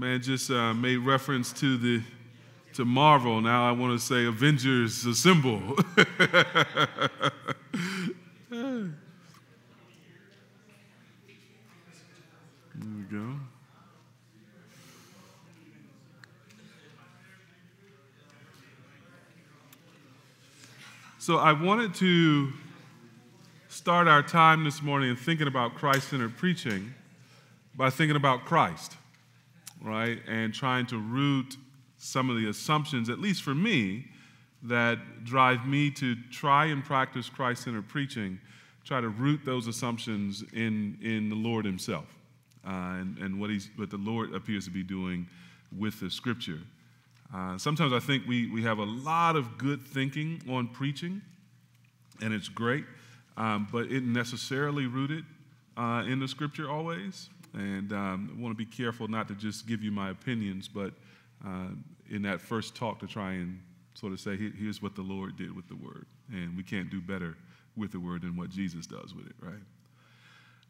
man just uh, made reference to the to Marvel. Now I want to say Avengers Assemble. there we go. So I wanted to start our time this morning thinking about Christ centered preaching by thinking about Christ, right? And trying to root some of the assumptions, at least for me, that drive me to try and practice Christ centered preaching, try to root those assumptions in, in the Lord Himself uh, and, and what, he's, what the Lord appears to be doing with the scripture. Uh, sometimes I think we, we have a lot of good thinking on preaching, and it's great, um, but it necessarily rooted uh, in the scripture always. And um, I want to be careful not to just give you my opinions, but uh, in that first talk to try and sort of say, here's what the Lord did with the word. And we can't do better with the word than what Jesus does with it, right?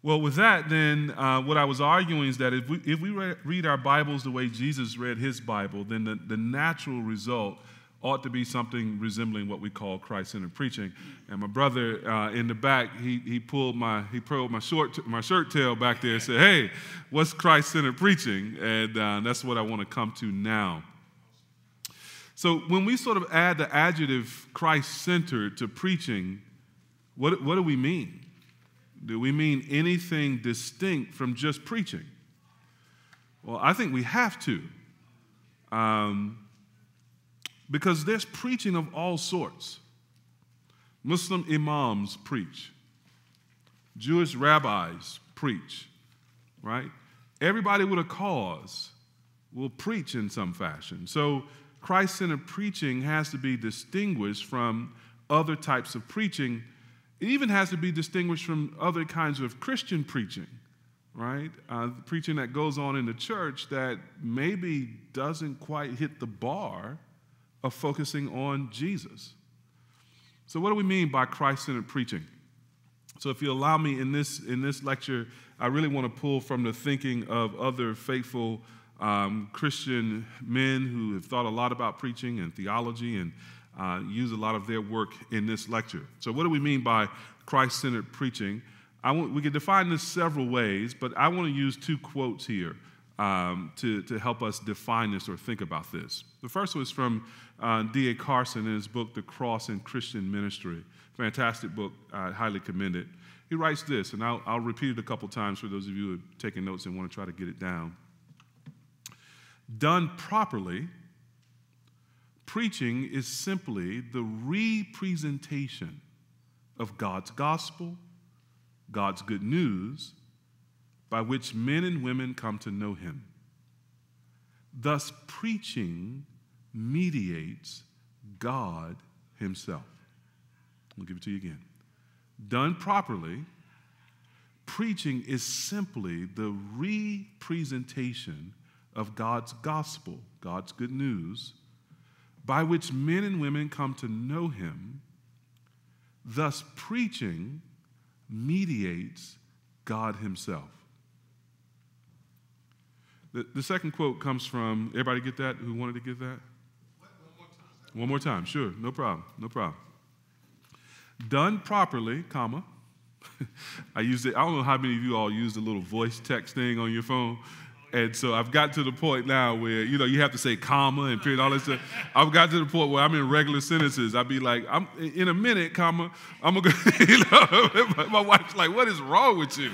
Well, with that, then, uh, what I was arguing is that if we, if we re- read our Bibles the way Jesus read his Bible, then the, the natural result ought to be something resembling what we call Christ-centered preaching. And my brother uh, in the back, he, he pulled my he pulled my short my shirt tail back there and said, "Hey, what's Christ-centered preaching?" And uh, that's what I want to come to now. So when we sort of add the adjective Christ-centered to preaching, what, what do we mean? Do we mean anything distinct from just preaching? Well, I think we have to. Um, because there's preaching of all sorts. Muslim imams preach, Jewish rabbis preach, right? Everybody with a cause will preach in some fashion. So, Christ centered preaching has to be distinguished from other types of preaching it even has to be distinguished from other kinds of Christian preaching, right? Uh, preaching that goes on in the church that maybe doesn't quite hit the bar of focusing on Jesus. So, what do we mean by Christ centered preaching? So, if you allow me in this, in this lecture, I really want to pull from the thinking of other faithful um, Christian men who have thought a lot about preaching and theology and uh, use a lot of their work in this lecture. So, what do we mean by Christ centered preaching? I want, we can define this several ways, but I want to use two quotes here um, to, to help us define this or think about this. The first was from uh, D.A. Carson in his book, The Cross and Christian Ministry. Fantastic book, I highly commend it. He writes this, and I'll, I'll repeat it a couple times for those of you who are taking notes and want to try to get it down. Done properly, Preaching is simply the representation of God's gospel, God's good news, by which men and women come to know Him. Thus, preaching mediates God Himself. I'll give it to you again. Done properly, preaching is simply the representation of God's gospel, God's good news, by which men and women come to know him. Thus, preaching mediates God himself. The, the second quote comes from, everybody get that? Who wanted to get that? One more time. Sure, no problem, no problem. Done properly, comma. I used it, I don't know how many of you all use the little voice text thing on your phone. And so I've got to the point now where, you know, you have to say comma and period, all this stuff. I've got to the point where I'm in regular sentences. I'd be like, I'm in a minute, comma, I'm gonna, you know, my wife's like, what is wrong with you?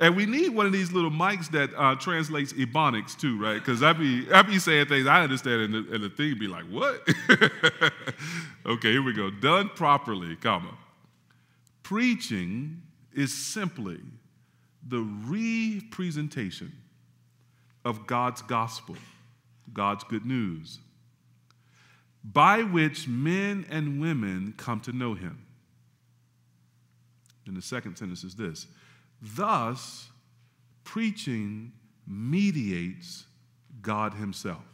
And we need one of these little mics that uh, translates Ebonics too, right? Because I be I be saying things I understand, and the, and the thing be like, "What?" okay, here we go. Done properly, comma. Preaching is simply the representation of God's gospel, God's good news, by which men and women come to know him. And the second sentence is this Thus, preaching mediates God Himself.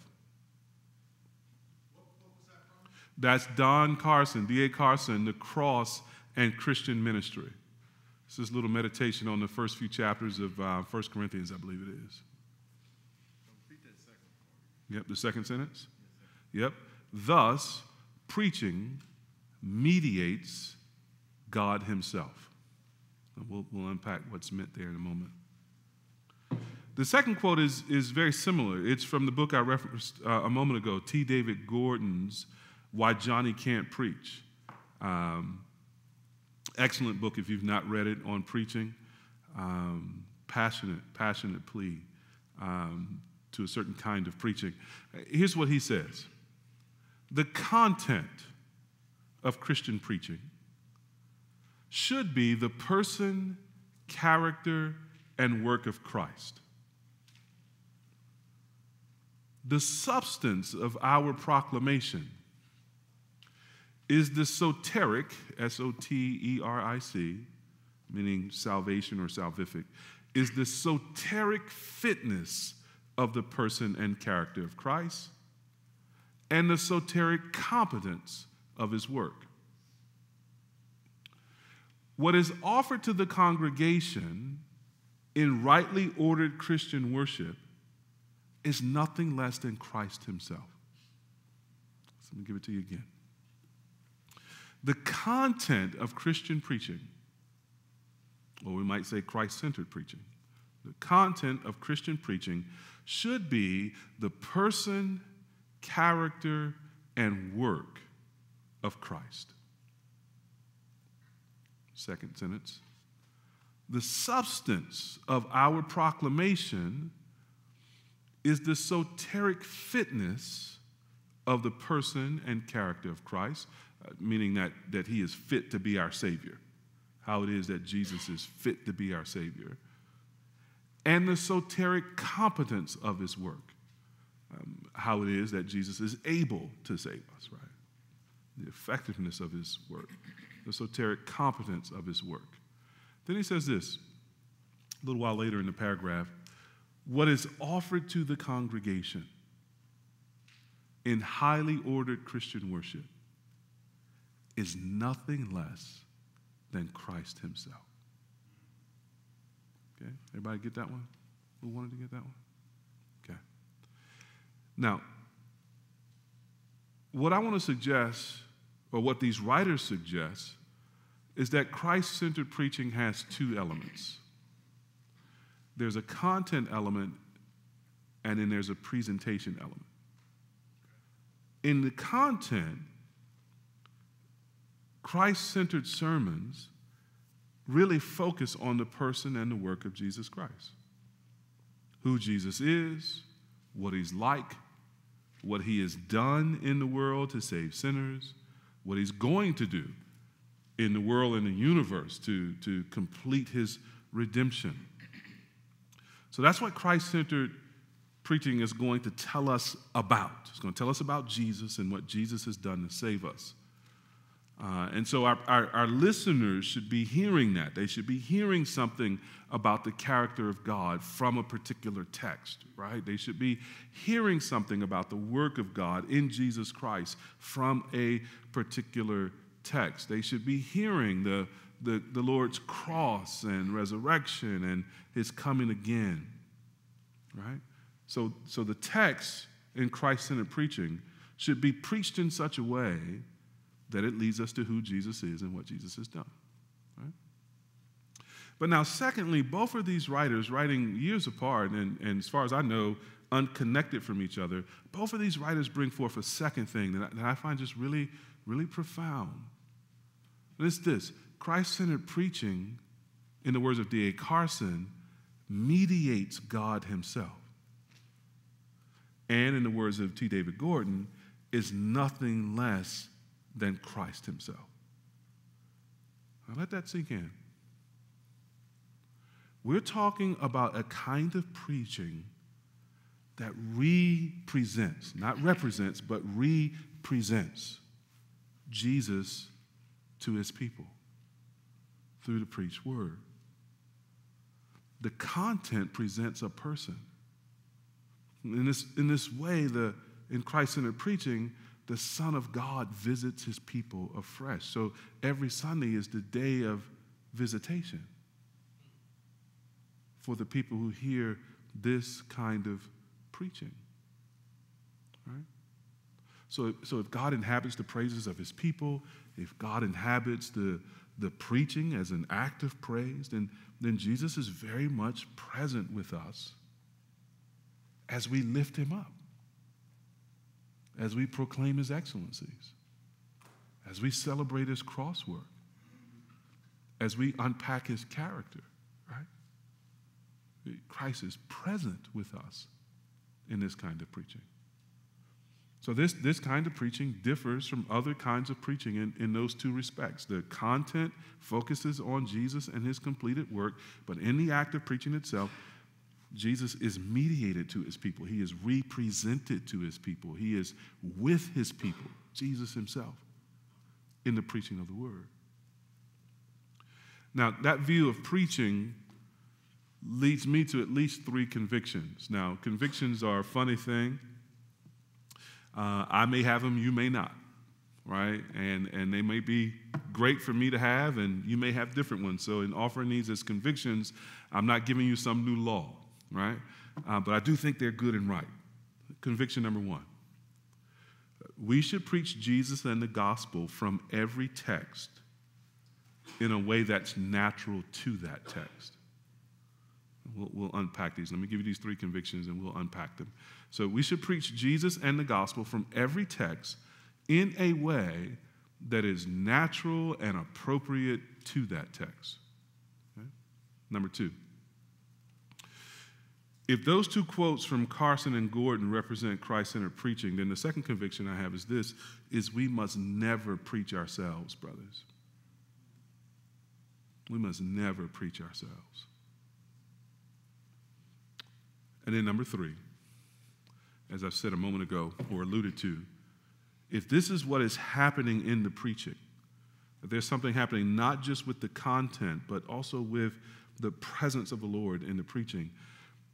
That's Don Carson, D.A. Carson, The Cross and Christian Ministry. It's this little meditation on the first few chapters of uh, 1 Corinthians, I believe it is. Yep, the second sentence. Yep. Thus, preaching mediates God Himself. We'll, we'll unpack what's meant there in a moment. The second quote is, is very similar. It's from the book I referenced uh, a moment ago, T. David Gordon's Why Johnny Can't Preach. Um, excellent book if you've not read it on preaching. Um, passionate, passionate plea um, to a certain kind of preaching. Here's what he says The content of Christian preaching should be the person, character, and work of Christ. The substance of our proclamation is the soteric, S O T E R I C, meaning salvation or salvific, is the soteric fitness of the person and character of Christ and the soteric competence of his work. What is offered to the congregation in rightly ordered Christian worship is nothing less than Christ himself. So let me give it to you again. The content of Christian preaching, or we might say Christ centered preaching, the content of Christian preaching should be the person, character, and work of Christ. Second sentence. The substance of our proclamation is the soteric fitness of the person and character of Christ, uh, meaning that, that he is fit to be our Savior, how it is that Jesus is fit to be our Savior, and the soteric competence of his work, um, how it is that Jesus is able to save us, right? The effectiveness of his work the soteric competence of his work. Then he says this, a little while later in the paragraph what is offered to the congregation in highly ordered Christian worship is nothing less than Christ himself. Okay, everybody get that one? Who wanted to get that one? Okay. Now, what I want to suggest or what these writers suggest, is that Christ centered preaching has two elements there's a content element, and then there's a presentation element. In the content, Christ centered sermons really focus on the person and the work of Jesus Christ who Jesus is, what he's like, what he has done in the world to save sinners what he's going to do in the world and the universe to, to complete his redemption. So that's what Christ centered preaching is going to tell us about. It's going to tell us about Jesus and what Jesus has done to save us. Uh, and so our, our, our, listeners should be hearing that. They should be hearing something about the character of God from a particular text, right? They should be hearing something about the work of God in Jesus Christ from a particular text. They should be hearing the, the, the Lord's cross and resurrection and his coming again, right? So, so the text in Christ centered preaching should be preached in such a way that it leads us to who Jesus is and what Jesus has done. Right? But now, secondly, both of these writers, writing years apart, and, and as far as I know, unconnected from each other, both of these writers bring forth a second thing that I, that I find just really, really profound. And it's this Christ centered preaching, in the words of D.A. Carson, mediates God Himself. And in the words of T. David Gordon, is nothing less than Christ himself. Now let that sink in. We're talking about a kind of preaching that represents, not represents, but represents Jesus to his people through the preached word. The content presents a person. In this, in this way, the, in Christ centered preaching, the Son of God visits his people afresh. So every Sunday is the day of visitation for the people who hear this kind of preaching. Right? So, so if God inhabits the praises of his people, if God inhabits the, the preaching as an act of praise, then, then Jesus is very much present with us as we lift him up, as we proclaim his excellencies, as we celebrate his cross work, as we unpack his character, right? Christ is present with us in this kind of preaching. So, this, this kind of preaching differs from other kinds of preaching in, in those two respects. The content focuses on Jesus and his completed work, but in the act of preaching itself, Jesus is mediated to his people. He is represented to his people. He is with his people, Jesus himself, in the preaching of the word. Now, that view of preaching leads me to at least three convictions. Now, convictions are a funny thing. Uh, I may have them, you may not, right? And, and they may be great for me to have, and you may have different ones. So, in offering these as convictions, I'm not giving you some new law, right? Uh, but I do think they're good and right. Conviction number one we should preach Jesus and the gospel from every text in a way that's natural to that text. We'll, we'll, unpack these. Let me give you these three convictions and we'll unpack them. So, we should preach Jesus and the gospel from every text in a way that is natural and appropriate to that text. Okay? Number two, if those two quotes from Carson and Gordon represent Christ-centered preaching, then the second conviction I have is this is we must never preach ourselves, brothers. We must never preach ourselves. And then number 3, as I said a moment ago or alluded to, if this is what is happening in the preaching, that there's something happening not just with the content, but also with the presence of the Lord in the preaching,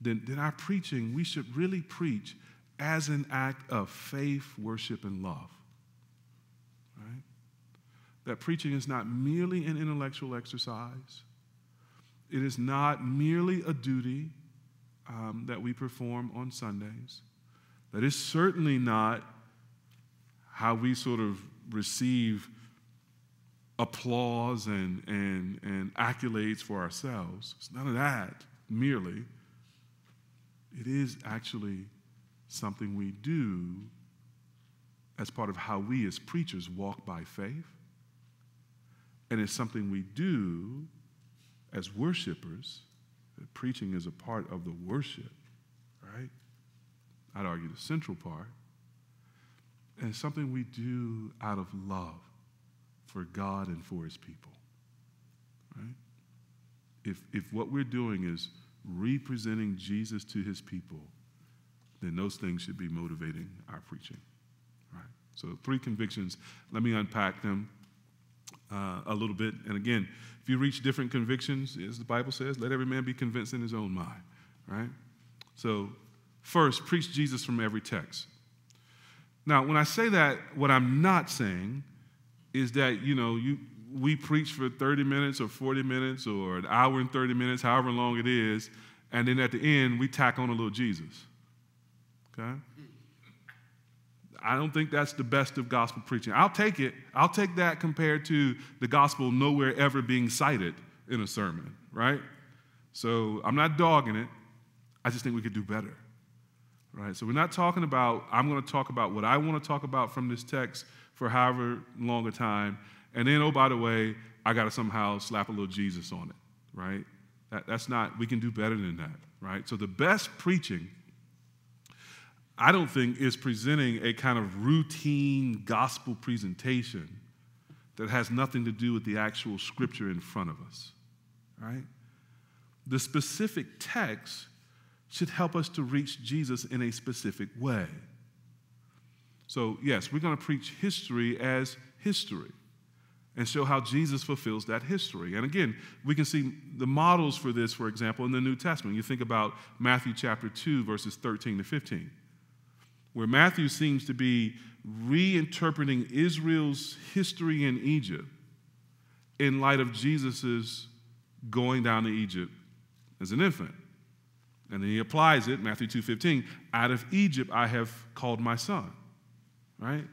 then, then our preaching, we should really preach as an act of faith, worship, and love. Right? That preaching is not merely an intellectual exercise, it is not merely a duty um, that we perform on Sundays. That is certainly not how we sort of receive applause and, and, and accolades for ourselves. It's none of that merely. It is actually something we do as part of how we as preachers walk by faith. And it's something we do as worshipers. Preaching is a part of the worship, right? I'd argue the central part. And it's something we do out of love for God and for his people, right? If, if what we're doing is representing Jesus to his people, then those things should be motivating our preaching. Right? So, three convictions. Let me unpack them uh, a little bit. And again, if you reach different convictions, as the Bible says, let every man be convinced in his own mind. Right? So, first, preach Jesus from every text. Now, when I say that, what I'm not saying is that, you know, you, we preach for 30 minutes or 40 minutes or an hour and 30 minutes, however long it is, and then at the end we tack on a little Jesus. Okay? I don't think that's the best of gospel preaching. I'll take it. I'll take that compared to the gospel nowhere ever being cited in a sermon, right? So I'm not dogging it. I just think we could do better. Right? So we're not talking about, I'm going to talk about what I want to talk about from this text for however long a time. And then, oh, by the way, I got to somehow slap a little Jesus on it, right? That, that's not, we can do better than that, right? So the best preaching, I don't think, is presenting a kind of routine gospel presentation that has nothing to do with the actual scripture in front of us, right? The specific text should help us to reach Jesus in a specific way. So, yes, we're going to preach history as history and show how Jesus fulfills that history. And again, we can see the models for this, for example, in the New Testament. You think about Matthew chapter 2, verses 13 to 15, where Matthew seems to be reinterpreting Israel's history in Egypt in light of Jesus' going down to Egypt as an infant. And then he applies it, Matthew 2:15, out of Egypt I have called my son. Right?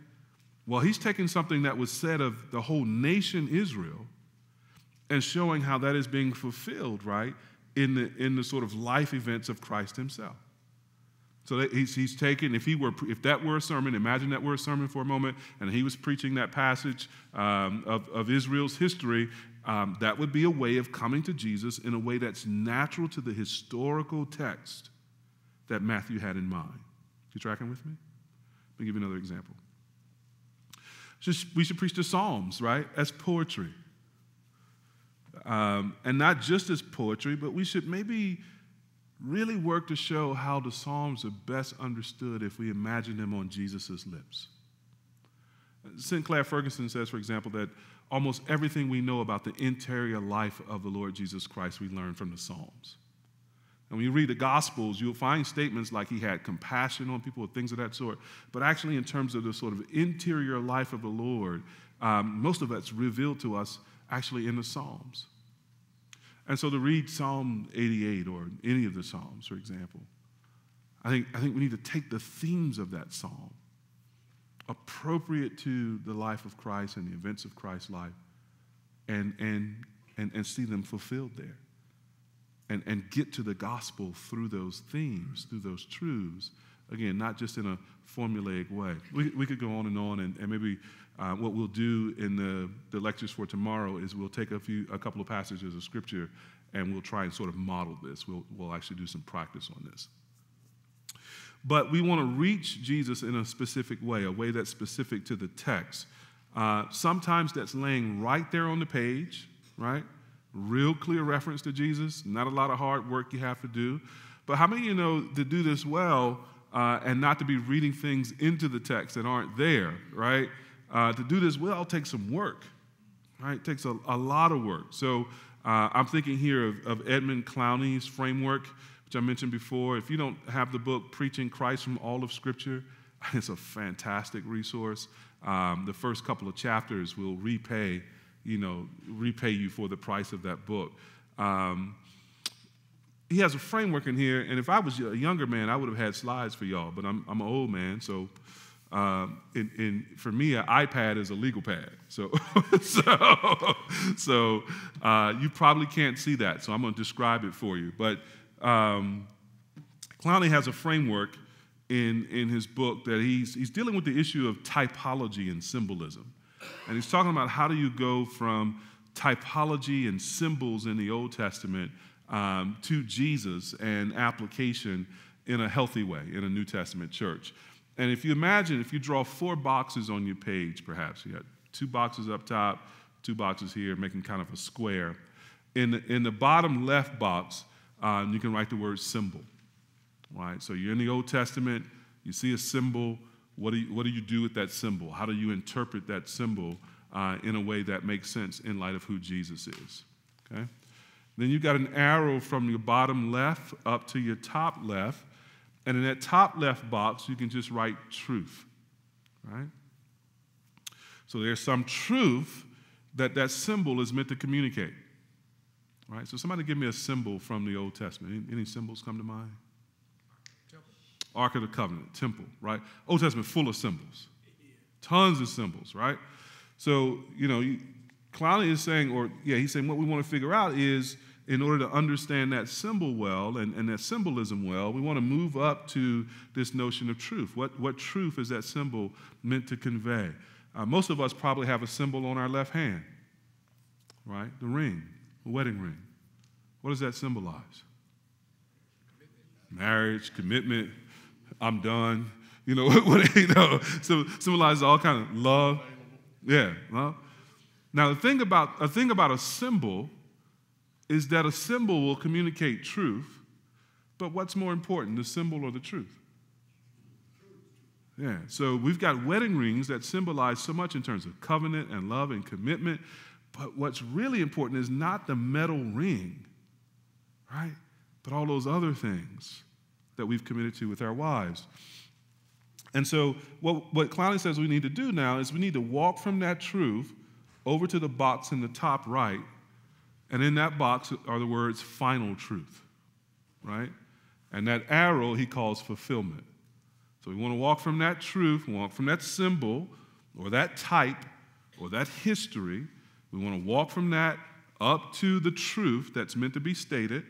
Well, he's taking something that was said of the whole nation Israel and showing how that is being fulfilled, right, in the, in the sort of life events of Christ himself. So he's, he's taken, if, he were, if that were a sermon, imagine that were a sermon for a moment, and he was preaching that passage um, of, of Israel's history, um, that would be a way of coming to Jesus in a way that's natural to the historical text that Matthew had in mind. You tracking with me? Let me give you another example. Just, we should preach the Psalms, right? As poetry. Um, and not just as poetry, but we should maybe really work to show how the Psalms are best understood if we imagine them on Jesus' lips. Sinclair Ferguson says, for example, that almost everything we know about the interior life of the Lord Jesus Christ we learn from the Psalms. And when you read the Gospels, you'll find statements like he had compassion on people, things of that sort. But actually, in terms of the sort of interior life of the Lord, um, most of that's revealed to us actually in the Psalms. And so to read Psalm 88 or any of the Psalms, for example, I think, I think we need to take the themes of that psalm, appropriate to the life of Christ and the events of Christ's life, and, and, and, and see them fulfilled there. And, and get to the gospel through those themes, through those truths. Again, not just in a formulaic way. We, we could go on and on, and, and maybe uh, what we'll do in the, the lectures for tomorrow is we'll take a few, a couple of passages of scripture and we'll try and sort of model this. We'll, we'll actually do some practice on this. But we want to reach Jesus in a specific way, a way that's specific to the text. Uh, sometimes that's laying right there on the page, right? Real clear reference to Jesus, not a lot of hard work you have to do. But how many of you know to do this well uh, and not to be reading things into the text that aren't there, right? Uh, to do this well takes some work, right? It takes a, a lot of work. So uh, I'm thinking here of, of, Edmund Clowney's framework, which I mentioned before. If you don't have the book Preaching Christ from All of Scripture, it's a fantastic resource. Um, the first couple of chapters will repay, you know, repay you for the price of that book. Um, he has a framework in here, and if I was a younger man, I would have had slides for y'all, but I'm, I'm an old man, so um, in, in, for me, an iPad is a legal pad. So, so, so uh, you probably can't see that. So I'm going to describe it for you. But um, Clowney has a framework in, in his book that he's, he's dealing with the issue of typology and symbolism. And he's talking about how do you go from typology and symbols in the Old Testament um, to Jesus and application in a healthy way in a New Testament church. And if you imagine, if you draw four boxes on your page, perhaps, you got two boxes up top, two boxes here, making kind of a square. In the, in the bottom left box, uh, you can write the word symbol. Right? So you're in the Old Testament, you see a symbol. What do you, what do, you do with that symbol? How do you interpret that symbol uh, in a way that makes sense in light of who Jesus is? Okay? Then you've got an arrow from your bottom left up to your top left and in that top left box, you can just write truth, right? So there's some truth that that symbol is meant to communicate, right? So somebody give me a symbol from the Old Testament. Any, any symbols come to mind? Ark of the Covenant, temple, right? Old Testament full of symbols, tons of symbols, right? So, you know, Clowney is saying, or yeah, he's saying what we want to figure out is in order to understand that symbol well and, and that symbolism well, we want to move up to this notion of truth. What, what truth is that symbol meant to convey? Uh, most of us probably have a symbol on our left hand, right? The ring, the wedding ring. What does that symbolize? Marriage, commitment, I'm done. You know, you know, symbolizes all kind of love. Yeah. Well, now the thing about a thing about a symbol is that a symbol will communicate truth, but what's more important, the symbol or the truth? Yeah, so we've got wedding rings that symbolize so much in terms of covenant and love and commitment, but what's really important is not the metal ring, right? But all those other things that we've committed to with our wives. And so, what, what Clowney says we need to do now is we need to walk from that truth over to the box in the top right and in that box are the words final truth, right? And that arrow he calls fulfillment. So we want to walk from that truth, walk from that symbol or that type or that history. We want to walk from that up to the truth that's meant to be stated.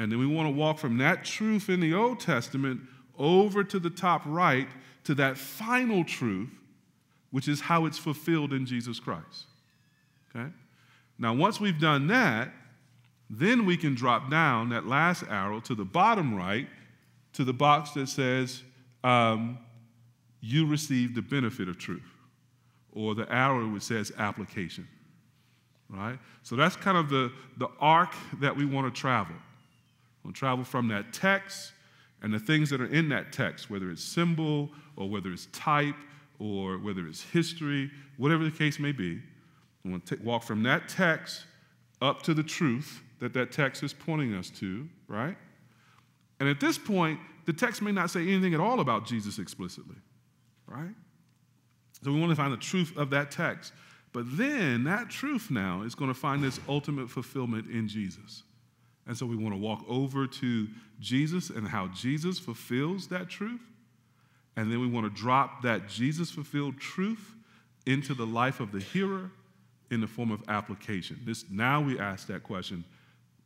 And then we want to walk from that truth in the Old Testament over to the top right to that final truth, which is how it's fulfilled in Jesus Christ. Okay? Now, once we've done that, then we can drop down that last arrow to the bottom right to the box that says, um, You receive the benefit of truth, or the arrow which says application. Right? So that's kind of the, the arc that we want to travel. We'll travel from that text and the things that are in that text, whether it's symbol or whether it's type or whether it's history, whatever the case may be. We want to walk from that text up to the truth that that text is pointing us to, right? And at this point, the text may not say anything at all about Jesus explicitly, right? So we want to find the truth of that text. But then that truth now is going to find this ultimate fulfillment in Jesus. And so we want to walk over to Jesus and how Jesus fulfills that truth. And then we want to drop that Jesus fulfilled truth into the life of the hearer in the form of application. This now we ask that question,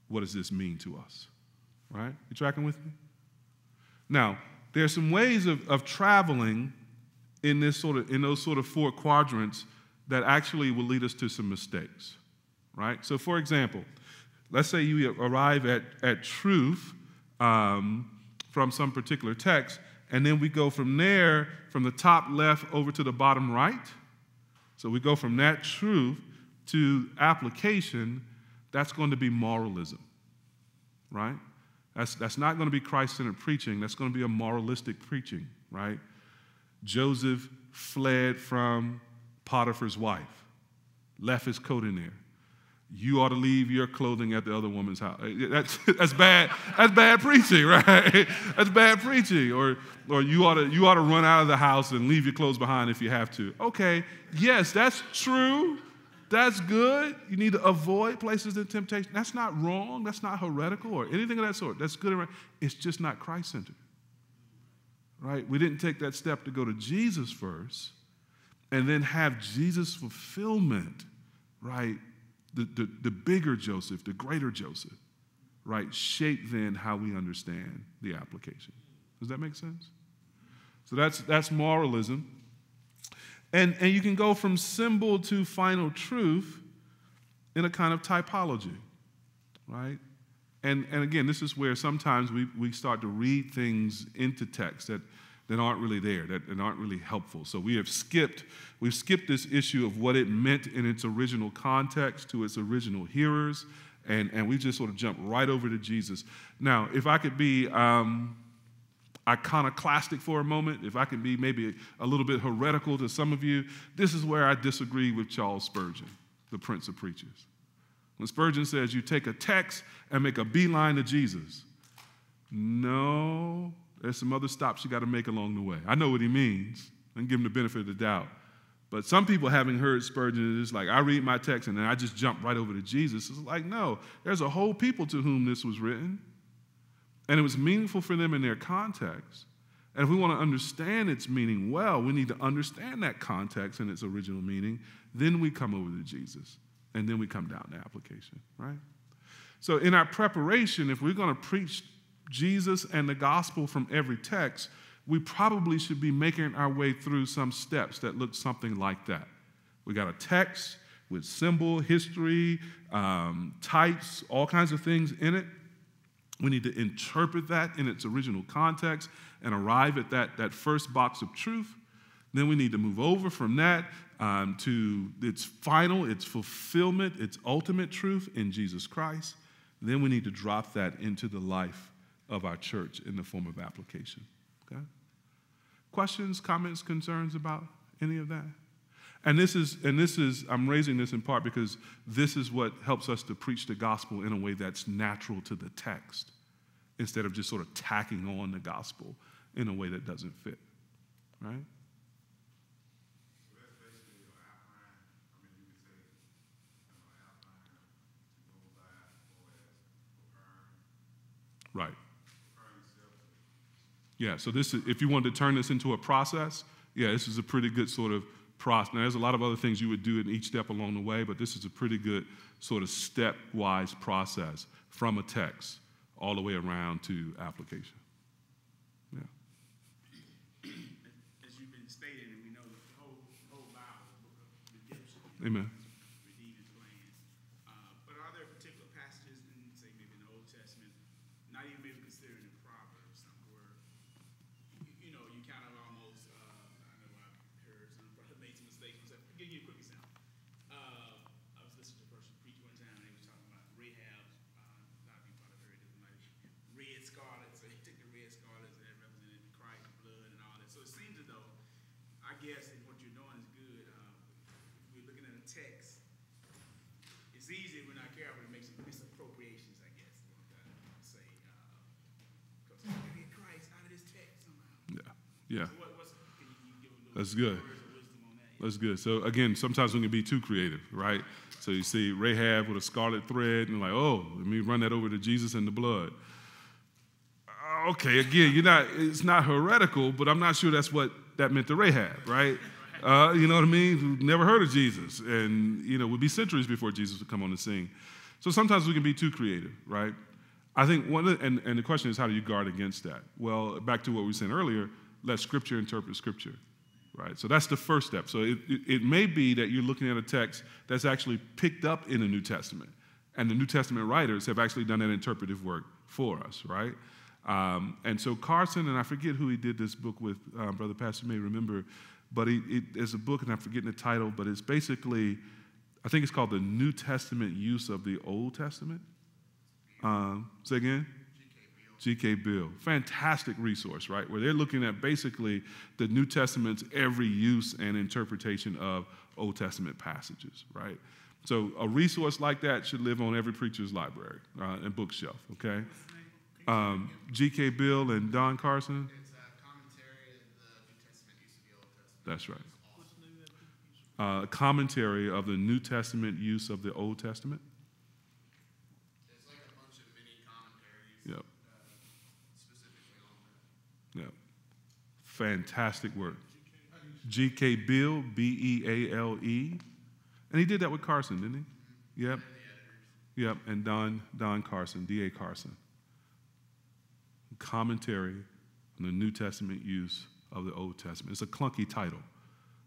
what does this mean to us? Right? You tracking with me? Now, there are some ways of, of traveling in this sort of in those sort of four quadrants that actually will lead us to some mistakes. Right? So for example, let's say you arrive at, at truth um, from some particular text, and then we go from there, from the top left over to the bottom right. So we go from that truth to application, that's going to be moralism, right? That's, that's not going to be Christ centered preaching, that's going to be a moralistic preaching, right? Joseph fled from Potiphar's wife, left his coat in there you ought to leave your clothing at the other woman's house. Eh, eh, that's, that's bad. That's bad preaching, right? That's bad preaching. Or, or you, ought to, you ought to run out of the house and leave your clothes behind if you have to. Okay, yes, that's true. That's good. You need to avoid places of temptation. That's not wrong. That's not heretical or anything of that sort. That's good. It's just not Christ centered. Right? We didn't take that step to go to Jesus first and then have Jesus' fulfillment, right? The, the, the bigger Joseph, the greater Joseph, right, shape then how we understand the application. Does that make sense? So that's, that's moralism. And, and you can go from symbol to final truth in a kind of typology, right? And, and again, this is where sometimes we, we start to read things into text that that aren't really there, that, aren't really helpful. So we have skipped, we've skipped this issue of what it meant in its original context to its original hearers, and, and we just sort of jumped right over to Jesus. Now, if I could be um, iconoclastic for a moment, if I could be maybe a little bit heretical to some of you, this is where I disagree with Charles Spurgeon, the Prince of Preachers. When Spurgeon says you take a text and make a beeline to Jesus, no, there's some other stops you got to make along the way. I know what he means and give him the benefit of the doubt. But some people, having heard Spurgeon, is like, I read my text and then I just jump right over to Jesus. It's like, no, there's a whole people to whom this was written. And it was meaningful for them in their context. And if we want to understand its meaning well, we need to understand that context and its original meaning. Then we come over to Jesus. And then we come down to application, right? So in our preparation, if we're going to preach Jesus and the gospel from every text, we probably should be making our way through some steps that look something like that. We got a text with symbol, history, um, types, all kinds of things in it. We need to interpret that in its original context and arrive at that, that first box of truth. Then we need to move over from that um, to its final, its fulfillment, its ultimate truth in Jesus Christ. Then we need to drop that into the life of our church in the form of application. Okay? Questions, comments, concerns about any of that? And this is, and this is, I'm raising this in part because this is what helps us to preach the gospel in a way that's natural to the text, instead of just sort of tacking on the gospel in a way that doesn't fit. Right? Right. Yeah, so this is, if you wanted to turn this into a process, yeah, this is a pretty good sort of process. Now, there's a lot of other things you would do in each step along the way, but this is a pretty good sort of stepwise process from a text all the way around to application. Yeah. As you've been stating, and we know the whole, whole Bible. Amen. Redeem his land. Uh, but are there particular passages in, say, maybe in the Old Testament, not even maybe considered in Proverbs, something where, you, you know, you kind of almost, uh, I know I've heard some brother made some mistakes. myself. I'll give you a quick example. Uh, I was listening to a person preach one time, and they was talking about Rahab. Uh, a lot of you probably heard it, like red scarlet. So he took the red scarlet and that represented Christ's blood and all that. So it seems as though, I guess, if what you're doing is good, uh, if we're looking at a text, it's easy if we're not careful to make some misappropriations, I guess, is what I'm trying to say. Because uh, we get Christ out of this text somehow. Yeah. Yeah. So what, what's, can you, you give a little That's good. That's good. So again, sometimes we can be too creative, right? So you see Rahab with a scarlet thread, and like, oh, let me run that over to Jesus and the blood. Uh, Okay, again, you're not. It's not heretical, but I'm not sure that's what that meant to Rahab, right? Uh, you know what I mean? Who never heard of Jesus, and you know, would be centuries before Jesus would come on the scene. So sometimes we can be too creative, right? I think one, of the, and, and the question is, how do you guard against that? Well, back to what we were saying earlier, let Scripture interpret Scripture right? So that's the first step. So it, it, it, may be that you're looking at a text that's actually picked up in the New Testament, and the New Testament writers have actually done that interpretive work for us, right? Um, and so Carson, and I forget who he did this book with, um, Brother Pastor may remember, but he, it, it's a book, and I'm forgetting the title, but it's basically, I think it's called the New Testament use of the Old Testament. Um, say again? G.K. Beale. Fantastic resource, right? Where they're looking at basically the New Testament's every use and interpretation of Old Testament passages, right? So a resource like that should live on every preacher's library uh, and bookshelf, okay? Um, G.K. Beale and Don Carson. It's a commentary of the New Testament use of the Old Testament. That's right. Uh, commentary of the New Testament use of the Old Testament. It's like a bunch of mini commentaries Yep. uh, specifically on that. Yeah. Fantastic work. G.K. Beale, B E A L E. And he did that with Carson, didn't he? Yep. Yep. And Don, Don Carson, D.A. Carson. Commentary on the New Testament use of the Old Testament. It's a clunky title,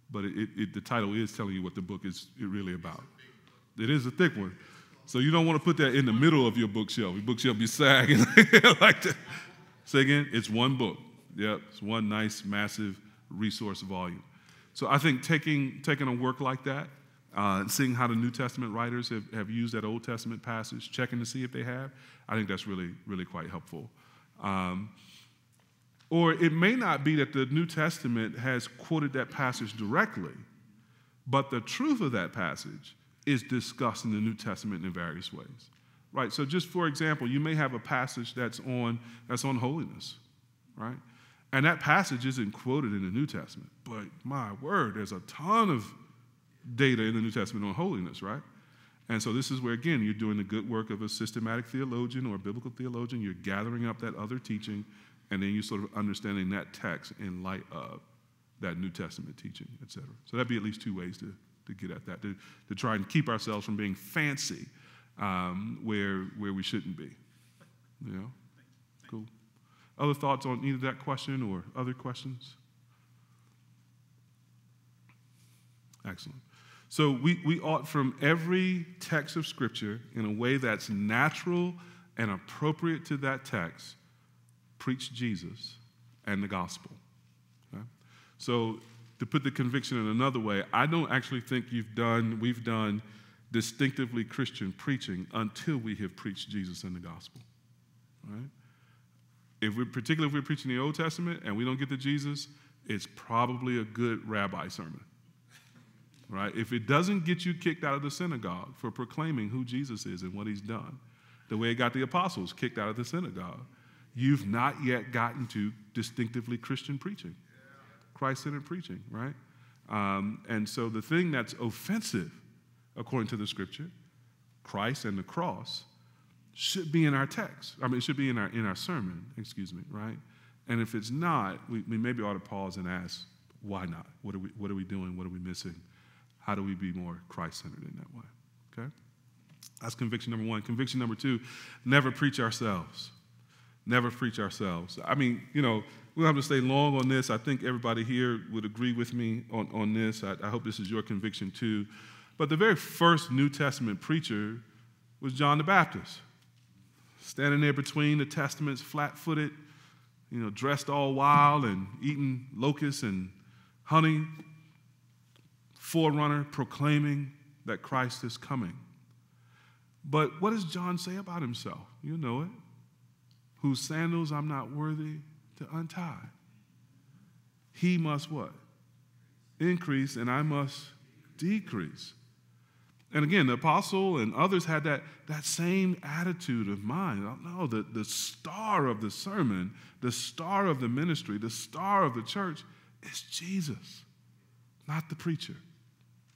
but it, it, the title is telling you what the book is really about. It is a thick one. So you don't want to put that in the middle of your bookshelf. Your bookshelf be sagging like that. Say again, it's one book. Yep, it's one nice, massive resource volume. So I think taking, taking a work like that, uh, seeing how the New Testament writers have, have used that Old Testament passage, checking to see if they have, I think that's really, really quite helpful. Um, or it may not be that the New Testament has quoted that passage directly, but the truth of that passage is discussed in the New Testament in various ways. Right? So just for example, you may have a passage that's on that's on holiness, right? And that passage isn't quoted in the New Testament, but my word, there's a ton of data in the New Testament on holiness, right? And so this is where again you're doing the good work of a systematic theologian or a biblical theologian. You're gathering up that other teaching, and then you're sort of understanding that text in light of that New Testament teaching, et cetera. So that'd be at least two ways to, to get at that, to, to try and keep ourselves from being fancy um, where, where we shouldn't be. You know? Other thoughts on either that question or other questions? Excellent. So we, we ought from every text of Scripture, in a way that's natural and appropriate to that text, preach Jesus and the gospel. Okay? So to put the conviction in another way, I don't actually think you've done, we've done distinctively Christian preaching until we have preached Jesus and the gospel. Right? If we particularly if we're preaching the Old Testament and we don't get to Jesus, it's probably a good rabbi sermon. Right? If it doesn't get you kicked out of the synagogue for proclaiming who Jesus is and what he's done, the way it got the apostles kicked out of the synagogue, you've not yet gotten to distinctively Christian preaching, Christ centered preaching, right? Um, and so the thing that's offensive, according to the scripture, Christ and the cross, should be in our text. I mean, it should be in our, in our sermon, excuse me, right? And if it's not, we, we maybe ought to pause and ask, why not? What are we, what are we doing? What are we missing? How do we be more Christ centered in that way? Okay? That's conviction number one. Conviction number two never preach ourselves. Never preach ourselves. I mean, you know, we don't have to stay long on this. I think everybody here would agree with me on, on this. I, I hope this is your conviction too. But the very first New Testament preacher was John the Baptist, standing there between the testaments, flat footed, you know, dressed all wild and eating locusts and honey, forerunner proclaiming that Christ is coming. But what does John say about himself? You know it. Whose sandals I'm not worthy to untie. He must what? Increase, and I must decrease. And again, the apostle and others had that, that same attitude of mind. Oh, no, the, the star of the sermon, the star of the ministry, the star of the church is Jesus, not the preacher,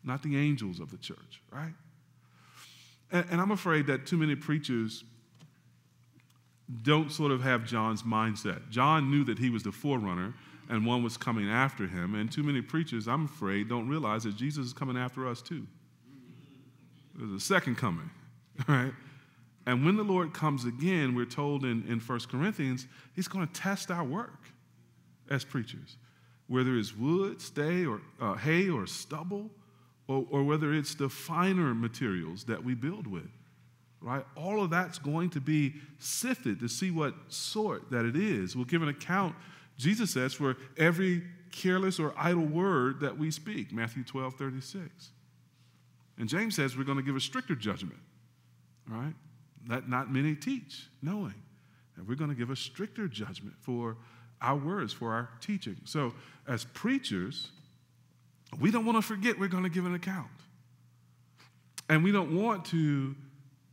not the angels of the church, right? And, and I'm afraid that too many preachers don't sort of have John's mindset. John knew that he was the forerunner and one was coming after him. And too many preachers, I'm afraid, don't realize that Jesus is coming after us too. There's a second coming, right? And when the Lord comes again, we're told in, in 1 Corinthians, he's going to test our work as preachers. Whether it's wood, stay, or uh, hay, or stubble, or, or whether it's the finer materials that we build with, right? All of that's going to be sifted to see what sort that it is. We'll give an account, Jesus says, for every careless or idle word that we speak, Matthew 12, 36. And James says we're going to give a stricter judgment, right? That not many teach, knowing. And we're going to give a stricter judgment for our words, for our teaching. So, as preachers, we don't want to forget we're going to give an account. And we don't want to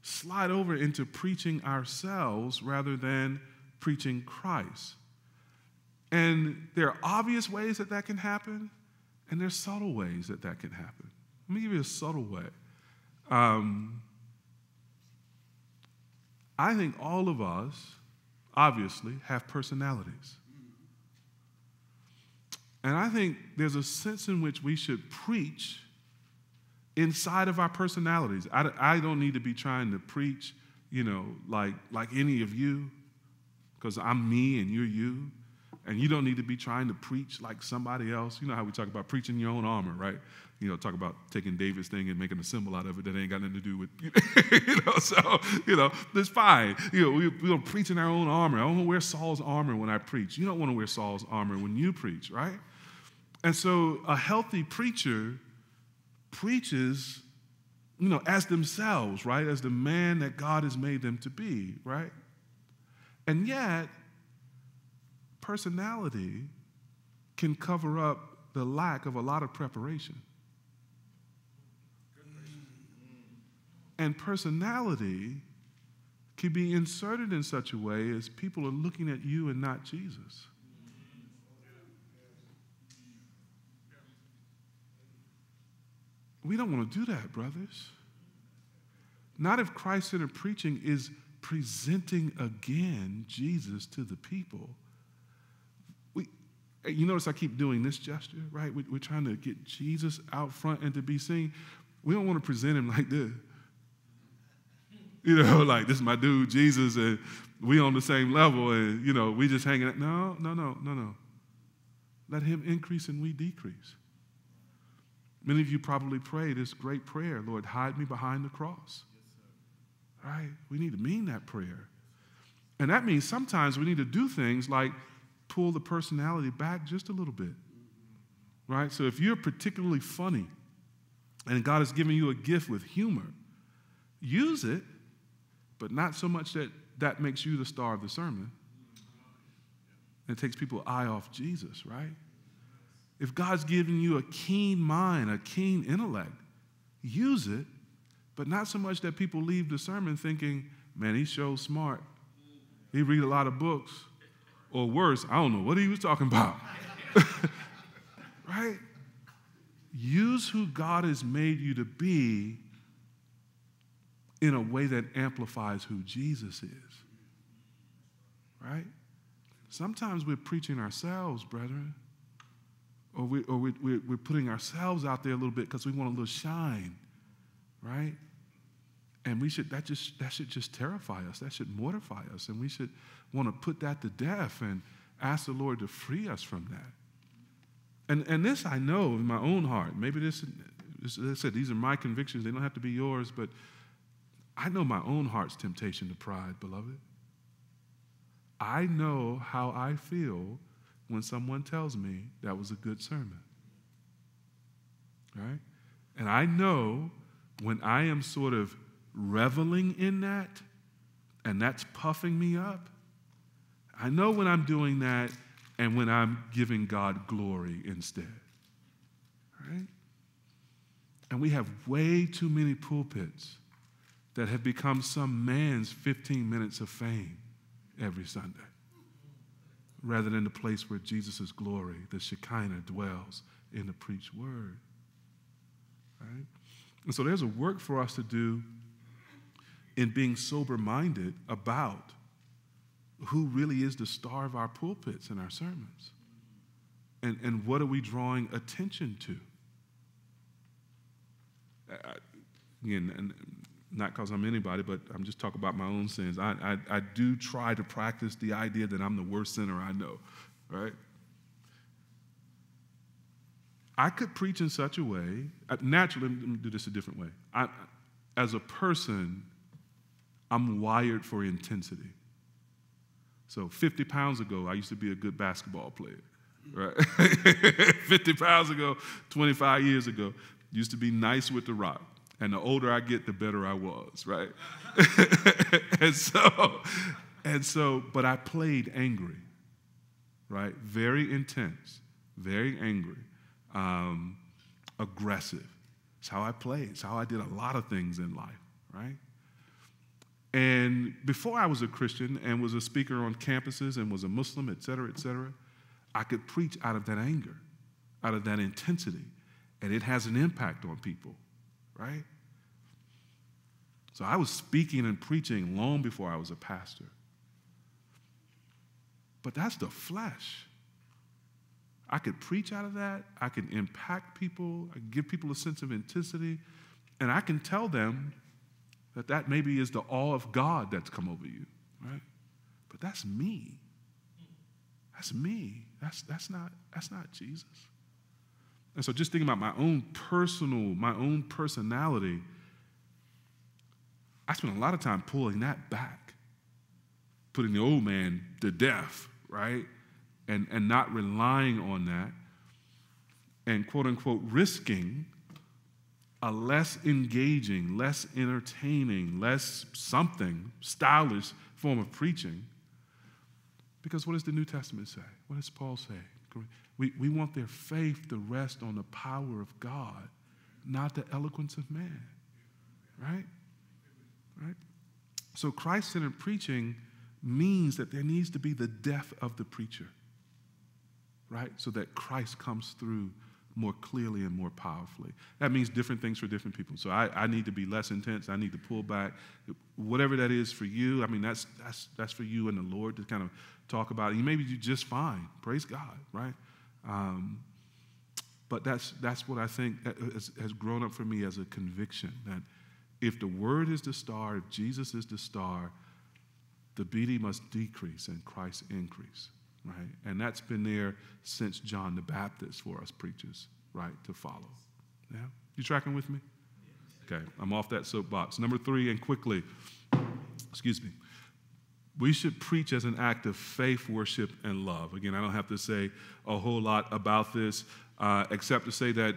slide over into preaching ourselves rather than preaching Christ. And there are obvious ways that that can happen, and there's subtle ways that that can happen. Let me give you a subtle way. Um, I think all of us, obviously, have personalities. And I think there's a sense in which we should preach inside of our personalities. I, I don't need to be trying to preach, you know, like, like any of you, because I'm me and you're you. And you don't need to be trying to preach like somebody else. You know how we talk about preaching your own armor, right? You know, talk about taking David's thing and making a symbol out of it that ain't got nothing to do with, you know, so, you know, it's fine. You know, we, we don't preach in our own armor. I don't want to wear Saul's armor when I preach. You don't want to wear Saul's armor when you preach, right? And so a healthy preacher preaches, you know, as themselves, right? As the man that God has made them to be, right? And yet, personality can cover up the lack of a lot of preparation. And personality can be inserted in such a way as people are looking at you and not Jesus. We don't want to do that, brothers. Not if Christ centered preaching is presenting again Jesus to the people. We, you notice I keep doing this gesture, right? We, are trying to get Jesus out front and to be seen. We don't want to present him like this. You know, like this is my dude, Jesus, and we on the same level, and you know, we just hanging out. No, no, no, no, no. Let him increase and we decrease. Many of you probably pray this great prayer, Lord, hide me behind the cross. Yes, right? We need to mean that prayer. And that means sometimes we need to do things like pull the personality back just a little bit. Right? So if you're particularly funny and God has given you a gift with humor, use it, but not so much that that makes you the star of the sermon. It takes people eye off Jesus, right? If God's given you a keen mind, a keen intellect, use it, but not so much that people leave the sermon thinking, man, he's so smart. He read a lot of books. Or worse, I don't know what he was talking about. right? Use who God has made you to be in a way that amplifies who Jesus is. Right? sometimes we're preaching ourselves, brethren. Or, we, or we, we're, we're putting ourselves out there a little bit because we want a little shine, right? And we should, that, just, that should just terrify us. That should mortify us. And we should want to put that to death and ask the Lord to free us from that. And, and this I know in my own heart. Maybe this, as I said, these are my convictions. They don't have to be yours, but I know my own heart's temptation to pride, beloved. I know how I feel when someone tells me that was a good sermon. Right? And I know when I am sort of reveling in that and that's puffing me up, I know when I'm doing that and when I'm giving God glory instead. Right? And we have way too many pulpits that have become some man's 15 minutes of fame every Sunday rather than the place where Jesus' glory, the Shekinah, dwells in the preached word. Right? And so there's a work for us to do in being sober minded about who really is the star of our pulpits and our sermons. And, and what are we drawing attention to? Uh, uh, again, and not because I'm anybody, but I'm just talking about my own sins. I, I, I do try to practice the idea that I'm the worst sinner I know, right? I could preach in such a way, uh, naturally, let me do this a different way. I, as a person, I'm wired for intensity. So 50 pounds ago, I used to be a good basketball player, right? 50 pounds ago, 25 years ago, used to be nice with the rock. And the older I get, the better I was, right? and so, and so, but I played angry, right? Very intense, very angry, um, aggressive. It's how I played. It's how I did a lot of things in life, right? And before I was a Christian and was a speaker on campuses and was a Muslim, et cetera, et cetera, I could preach out of that anger, out of that intensity. And it has an impact on people, right? So I was speaking and preaching long before I was a pastor. But that's the flesh. I could preach out of that. I can impact people. I give people a sense of intensity. And I can tell them that that maybe is the awe of God that's come over you, right? But that's me. That's me. That's, that's, not, that's not Jesus. And so just thinking about my own personal, my own personality, I spent a lot of time pulling that back, putting the old man to death, right? And, and not relying on that and quote unquote risking a less engaging, less entertaining, less something, stylish form of preaching. Because what does the New Testament say? What does Paul say? We, we want their faith to rest on the power of God, not the eloquence of man. Right? Right? So Christ centered preaching means that there needs to be the death of the preacher. Right? So that Christ comes through more clearly and more powerfully. That means different things for different people. So I, I need to be less intense. I need to pull back. Whatever that is for you, I mean, that's, that's, that's for you and the Lord to kind of talk about. You may be just fine. Praise God, right? Um, but that's, that's what I think has, has grown up for me as a conviction that if the Word is the star, if Jesus is the star, the beauty must decrease and Christ increase right? And that's been there since John the Baptist for us preachers, right, to follow. Yeah? You tracking with me? Okay, I'm off that soapbox. Number three, and quickly, excuse me. We should preach as an act of faith, worship, and love. Again, I don't have to say a whole lot about this, uh, except to say that,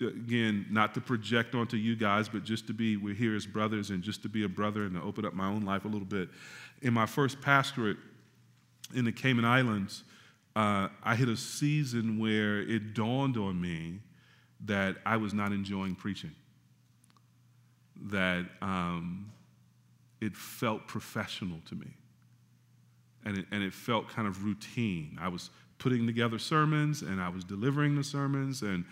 again, not to project onto you guys, but just to be, we're here as brothers, and just to be a brother and to open up my own life a little bit. In my first pastorate, in the Cayman Islands, uh, I hit a season where it dawned on me that I was not enjoying preaching, that um, it felt professional to me, and it, and it felt kind of routine. I was putting together sermons and I was delivering the sermons, and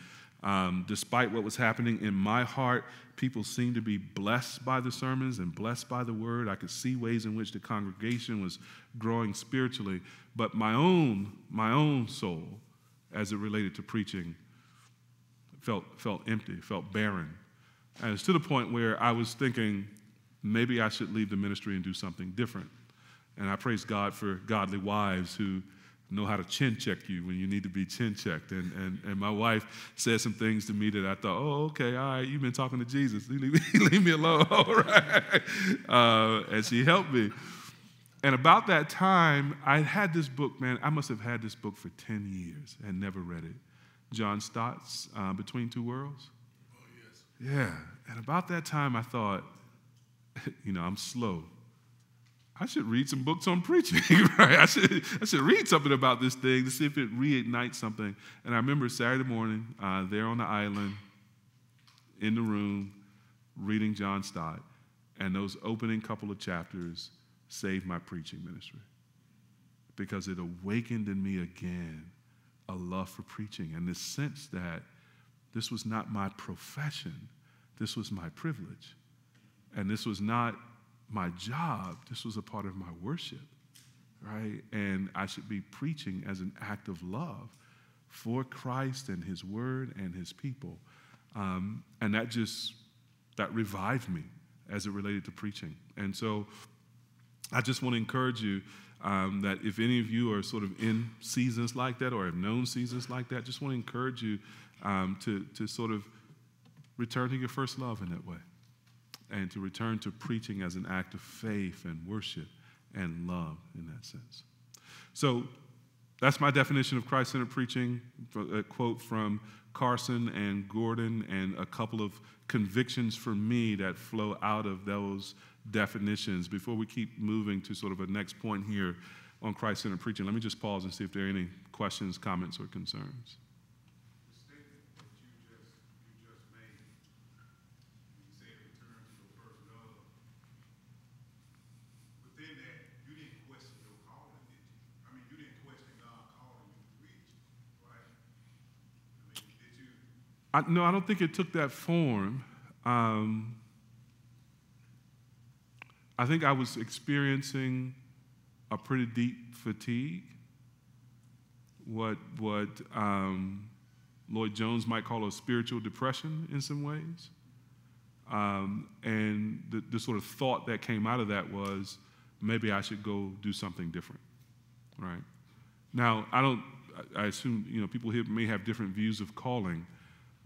Um, despite what was happening in my heart, people seemed to be blessed by the sermons and blessed by the word. I could see ways in which the congregation was growing spiritually, but my own, my own soul, as it related to preaching, felt, felt empty, felt barren. And it's to the point where I was thinking, maybe I should leave the ministry and do something different. And I praise God for godly wives who know how to chin check you when you need to be chin checked. And, and, and my wife said some things to me that I thought, oh, okay, all right, you've been talking to Jesus. Leave me, leave me alone, all right. Uh, and she helped me. And about that time, I had this book, man, I must have had this book for 10 years and never read it. John Stott's uh, Between Two Worlds. Oh, yes. Yeah. And about that time, I thought, you know, I'm slow. I should read some books on preaching, right? I should, I should read something about this thing to see if it reignites something. And I remember Saturday morning, uh, there on the island, in the room, reading John Stott, and those opening couple of chapters saved my preaching ministry because it awakened in me again a love for preaching and this sense that this was not my profession, this was my privilege. And this was not my job, this was a part of my worship, right? And I should be preaching as an act of love for Christ and His Word and His people. Um, and that just, that revived me as it related to preaching. And so I just want to encourage you um, that if any of you are sort of in seasons like that or have known seasons like that, just want to encourage you um, to, to sort of return to your first love in that way and to return to preaching as an act of faith and worship and love in that sense. So that's my definition of Christ centered preaching. A quote from Carson and Gordon, and a couple of convictions for me that flow out of those definitions. Before we keep moving to sort of a next point here on Christ centered preaching, let me just pause and see if there are any questions, comments, or concerns. I, no, I don't think it took that form. Um, I think I was experiencing a pretty deep fatigue, what, what um, Lloyd Jones might call a spiritual depression in some ways. Um, and the, the sort of thought that came out of that was maybe I should go do something different, right? Now, I don't, I assume, you know, people here may have different views of calling.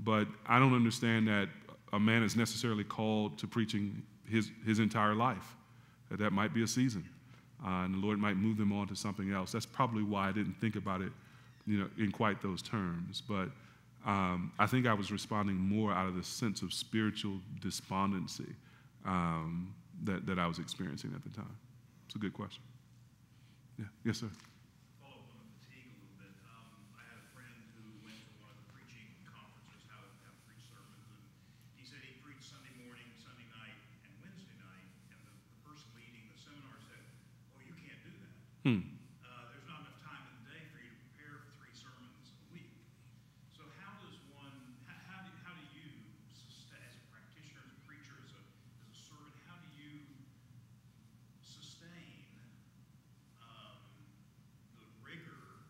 But I don't understand that a man is necessarily called to preaching his, his entire life. That that might be a season. Uh, and the Lord might move them on to something else. That's probably why I didn't think about it, you know, in quite those terms. But um, I think I was responding more out of the sense of spiritual despondency um, that, that I was experiencing at the time. It's a good question. Yeah. Yes, sir. Hmm. Uh, there's not enough time in the day for you to prepare for three sermons a week. So how does one, how, how, do, how do you, as a practitioner, as a preacher, as a, as a servant, how do you sustain um, the rigor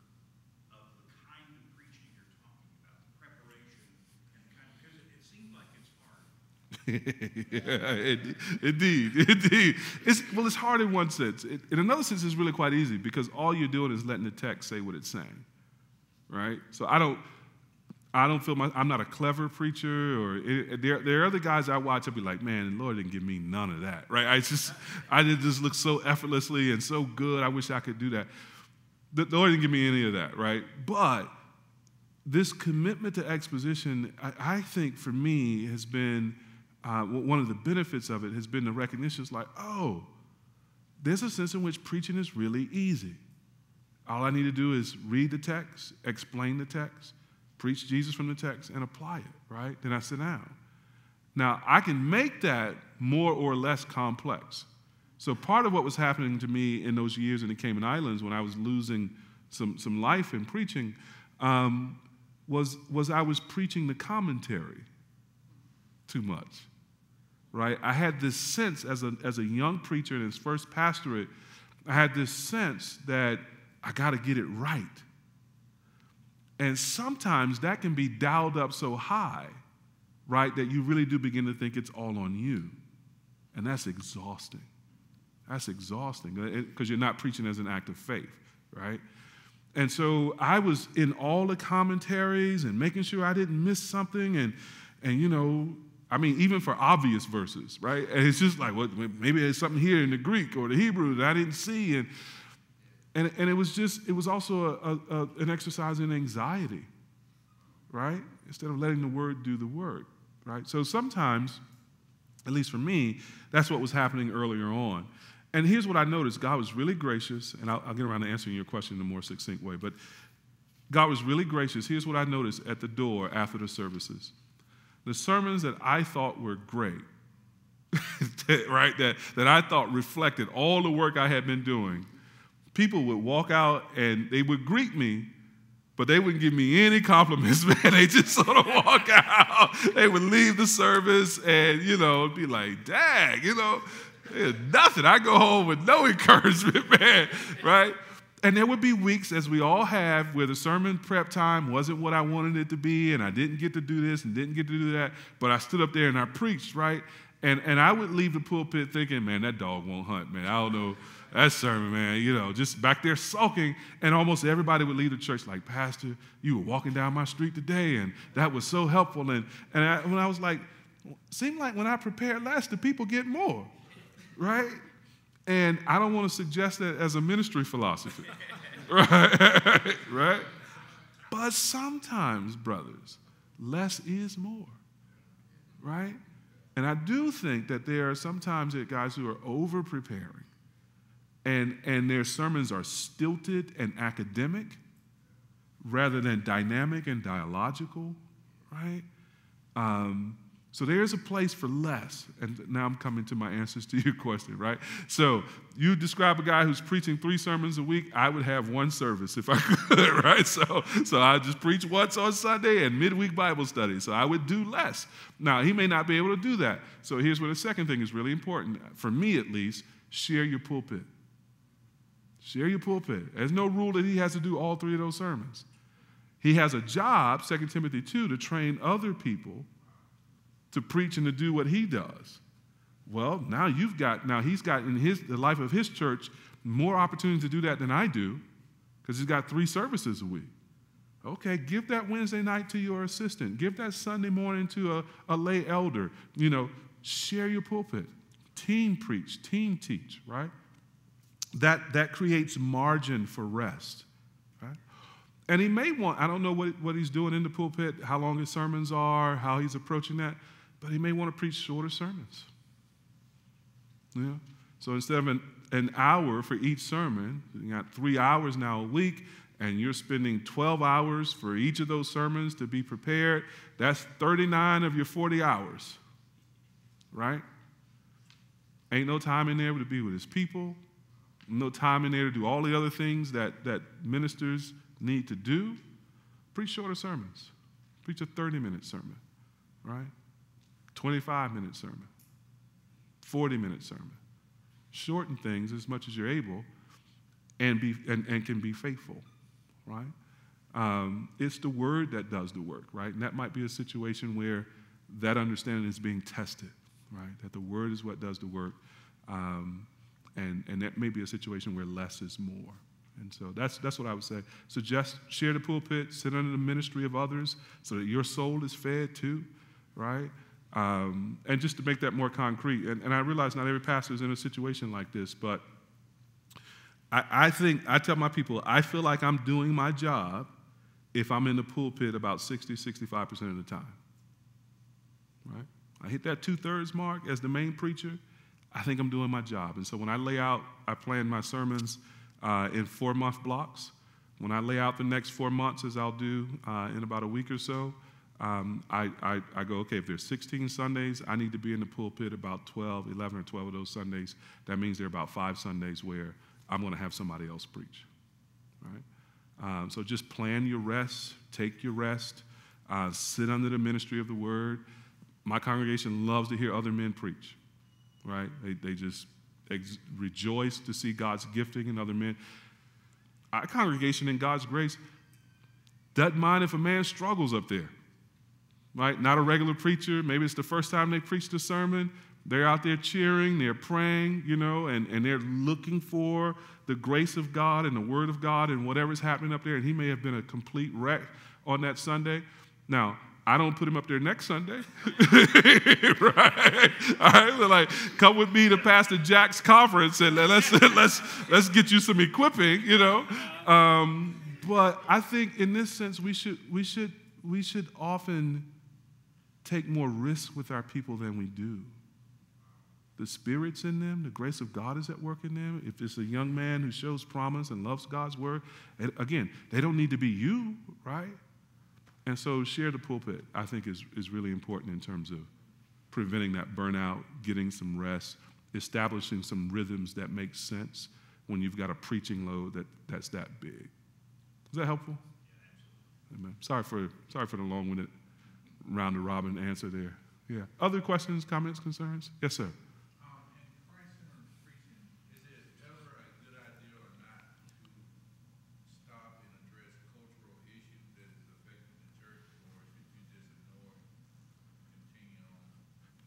of the kind of preaching you're talking about, the preparation and kind of, because it, it seems like it's hard. yeah, indeed, indeed. It's, well, it's hard in one sense. It, in another sense, it's really quite easy because all you're doing is letting the text say what it's saying, right? So I don't, I don't feel my, I'm not a clever preacher, or it, there, there are other guys I watch. I'll be like, man, the Lord didn't give me none of that, right? I just, I did just look so effortlessly and so good. I wish I could do that. The Lord didn't give me any of that, right? But this commitment to exposition, I, I think for me has been uh, one of the benefits of it has been the recognition it's like, oh, there's a sense in which preaching is really easy. All I need to do is read the text, explain the text, preach Jesus from the text, and apply it, right? Then I sit down. Now, I can make that more or less complex. So, part of what was happening to me in those years in the Cayman Islands when I was losing some, some life in preaching um, was, was I was preaching the commentary too much, right? I had this sense as a, as a young preacher in his first pastorate, I had this sense that I got to get it right. And sometimes that can be dialed up so high, right, that you really do begin to think it's all on you. And that's exhausting. That's exhausting uh, because you're not preaching as an act of faith, right? And so I was in all the commentaries and making sure I didn't miss something. And, and you know, I mean, even for obvious verses, right? And it's just like, well, maybe there's something here in the Greek or the Hebrew that I didn't see. And, and, and it was just, it was also a, a, an exercise in anxiety, right? Instead of letting the word do the work, right? So sometimes, at least for me, that's what was happening earlier on. And here's what I noticed God was really gracious, and I'll, I'll, get around to answering your question in a more succinct way, but God was really gracious. Here's what I noticed at the door after the services the sermons that I thought were great, right, that, that I thought reflected all the work I had been doing, people would walk out and they would greet me but they wouldn't give me any compliments, man. They just sort of walk out. They would leave the service and, you know, be like, dang, you know, nothing. I go home with no encouragement, man, right? And there would be weeks, as we all have, where the sermon prep time wasn't what I wanted it to be, and I didn't get to do this and didn't get to do that, but I stood up there and I preached, right? And, and I would leave the pulpit thinking, man, that dog won't hunt, man. I don't know that sermon, man, you know, just back there sulking. And almost everybody would leave the church like, Pastor, you were walking down my street today, and that was so helpful. And, and I, when I was like, seemed like when I prepare less, the people get more right? And I don't want to suggest that as a ministry philosophy, right? right? But sometimes, brothers, less is more, right? And I do think that there are sometimes guys who are over preparing and, and their sermons are stilted and academic rather than dynamic and dialogical, right? Um, so there's a place for less. And now I'm coming to my answers to your question, right? So you describe a guy who's preaching three sermons a week, I would have one service if I could, right? So, so I just preach once on Sunday and midweek Bible study. So I would do less. Now, he may not be able to do that. So here's where the second thing is really important, for me at least share your pulpit. Share your pulpit. There's no rule that he has to do all three of those sermons. He has a job, 2 Timothy 2, to train other people to preach and to do what he does. Well, now you've got, now he's got in his, the life of his church more opportunities to do that than I do because he's got three services a week. Okay, give that Wednesday night to your assistant. Give that Sunday morning to a, a lay elder. You know, share your pulpit. Team preach, team teach, right? That, that creates margin for rest. Right? And he may want, I don't know what, what he's doing in the pulpit, how long his sermons are, how he's approaching that but he may want to preach shorter sermons. Yeah. So instead of an, an hour for each sermon, you got three hours now a week, and you're spending 12 hours for each of those sermons to be prepared. That's 39 of your 40 hours, right? Ain't no time in there to be with his people, no time in there to do all the other things that, that ministers need to do. Preach shorter sermons. Preach a 30 minute sermon, right? 25 minute sermon, 40 minute sermon. Shorten things as much as you're able and, be, and, and can be faithful, right? Um, it's the word that does the work, right? And that might be a situation where that understanding is being tested, right? That the word is what does the work. Um, and, and that may be a situation where less is more. And so that's, that's what I would say. Suggest share the pulpit, sit under the ministry of others so that your soul is fed too, right? Um, and just to make that more concrete, and, and, I realize not every pastor is in a situation like this, but I, I think, I tell my people, I feel like I'm doing my job if I'm in the pulpit about 60, 65% of the time. Right? I hit that two thirds mark as the main preacher, I think I'm doing my job. And so when I lay out, I plan my sermons uh, in four month blocks. When I lay out the next four months, as I'll do uh, in about a week or so, um, I, I, I, go, okay, if there's 16 Sundays, I need to be in the pulpit about 12, 11 or 12 of those Sundays. That means there are about five Sundays where I'm going to have somebody else preach, right? Um, so just plan your rest, take your rest, uh, sit under the ministry of the word. My congregation loves to hear other men preach, right? They, they just ex- rejoice to see God's gifting in other men. Our congregation, in God's grace, doesn't mind if a man struggles up there, right? Not a regular preacher. Maybe it's the first time they preached a sermon. They're out there cheering, they're praying, you know, and, and they're looking for the grace of God and the Word of God and whatever's happening up there. And he may have been a complete wreck on that Sunday. Now, I don't put him up there next Sunday. right? All right, like, come with me to Pastor Jacks' conference and let's let's let's get you some equipping, you know. Um, but I think in this sense we should we should we should often take more risk with our people than we do. The Spirit's in them, the grace of God is at work in them. If it's a young man who shows promise and loves God's word, and again, they don't need to be you, right? And so, share the pulpit, I think, is, is really important in terms of preventing that burnout, getting some rest, establishing some rhythms that make sense when you've got a preaching load that, that's that big. Is that helpful? Amen. Sorry for, sorry for the long winded round the robin answer there. Yeah. Other questions, comments, concerns? Yes, sir.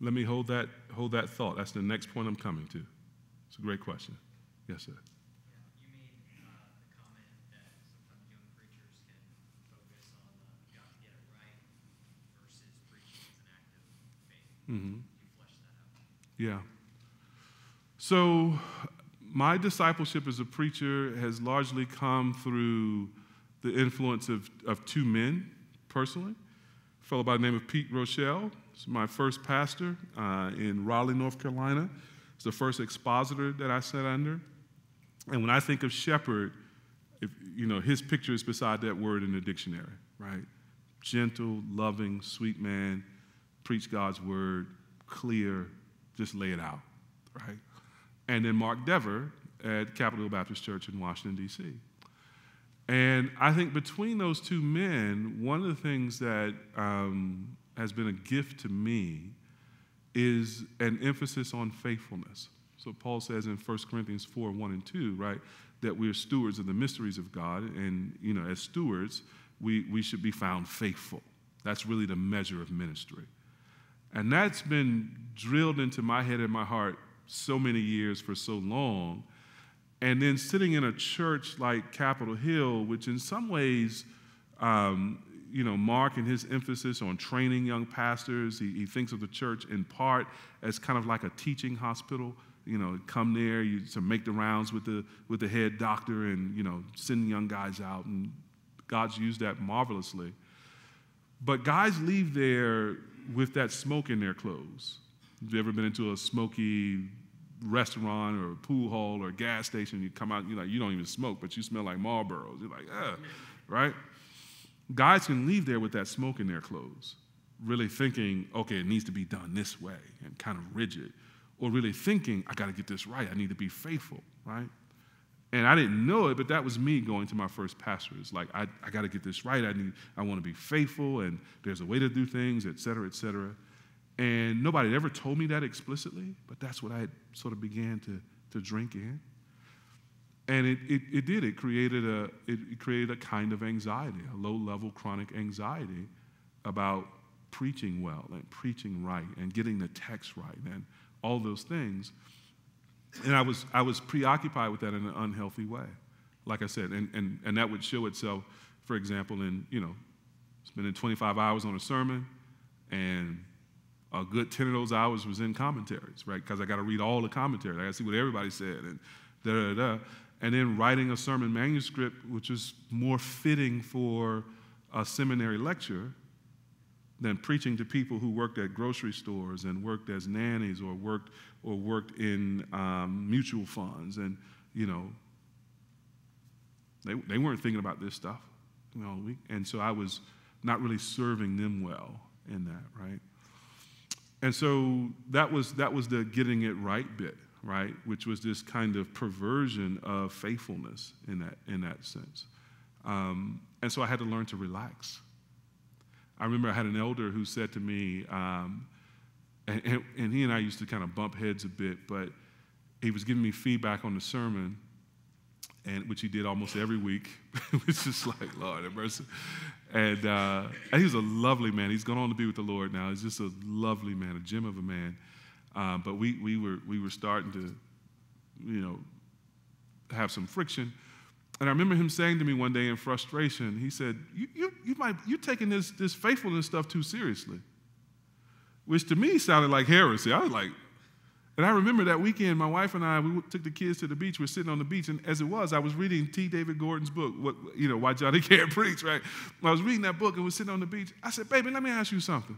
Let me hold that, hold that thought. That's the next point I'm coming to. It's a great question. Yes, sir. You made uh, the comment that sometimes young preachers can focus on uh, you got to get it right versus preaching as an act of faith. Mm-hmm. Yeah. So, my discipleship as a preacher has largely come through the influence of, of two men personally. A fellow by the name of Pete Rochelle. My first pastor uh, in Raleigh, North Carolina. He's the first expositor that I sat under. And when I think of shepherd, if, you know, his picture is beside that word in the dictionary, right? Gentle, loving, sweet man, preach God's word, clear, just lay it out, right? And then Mark Dever at Capitol Baptist Church in Washington, D.C. And I think between those two men, one of the things that um, has been a gift to me is an emphasis on faithfulness. So Paul says in 1 Corinthians 4 1 and 2, right, that we're stewards of the mysteries of God. And, you know, as stewards, we, we should be found faithful. That's really the measure of ministry. And that's been drilled into my head and my heart so many years for so long and then sitting in a church like Capitol Hill, which in some ways, um, you know, Mark and his emphasis on training young pastors, he, he, thinks of the church in part as kind of like a teaching hospital. You know, come there you, to make the rounds with the with the head doctor, and you know, send young guys out, and God's used that marvelously. But guys leave there with that smoke in their clothes. Have you ever been into a smoky restaurant or pool hall or gas station, you come out, you like, you don't even smoke, but you smell like Marlboros. You're like, ah, right? Guys can leave there with that smoke in their clothes, really thinking, okay, it needs to be done this way and kind of rigid, or really thinking, I got to get this right. I need to be faithful, right? And I didn't know it, but that was me going to my first pastor. It's like, I, I got to get this right. I, need, I want to be faithful, and there's a way to do things, et cetera, et cetera. And nobody had ever told me that explicitly, but that's what I sort of began to, to drink in. And it, it, it did. It created, a, it created a kind of anxiety, a low level chronic anxiety about preaching well and preaching right and getting the text right and all those things. And I was, I was preoccupied with that in an unhealthy way, like I said. And, and, and that would show itself, for example, in, you know, spending 25 hours on a sermon and a good 10 of those hours was in commentaries, right? Because I got to read all the commentaries. I got to see what everybody said and da da da. And then writing a sermon manuscript, which is more fitting for a seminary lecture than preaching to people who worked at grocery stores and worked as nannies or worked or worked in um, mutual funds and you know they, they weren't thinking about this stuff you know and so i was not really serving them well in that right and so that was, that was the getting it right bit, right? Which was this kind of perversion of faithfulness in that, in that sense. Um, and so I had to learn to relax. I remember I had an elder who said to me, um, and, and, and he and I used to kind of bump heads a bit, but he was giving me feedback on the sermon, and which he did almost every week. it was just like, Lord have mercy. And, uh, he was a lovely man. He's gone on to be with the Lord now. He's just a lovely man, a gem of a man. Uh, but we, we, were, we were starting to, you know, have some friction. And I remember him saying to me one day in frustration, he said, You, you, you might, you're taking this, this faithfulness stuff too seriously, which to me sounded like heresy. I was like, and I remember that weekend, my wife and I, we took the kids to the beach. We are sitting on the beach, and as it was, I was reading T. David Gordon's book, what, you know, Why Johnny Can't Preach, right? I was reading that book and was sitting on the beach. I said, baby, let me ask you something.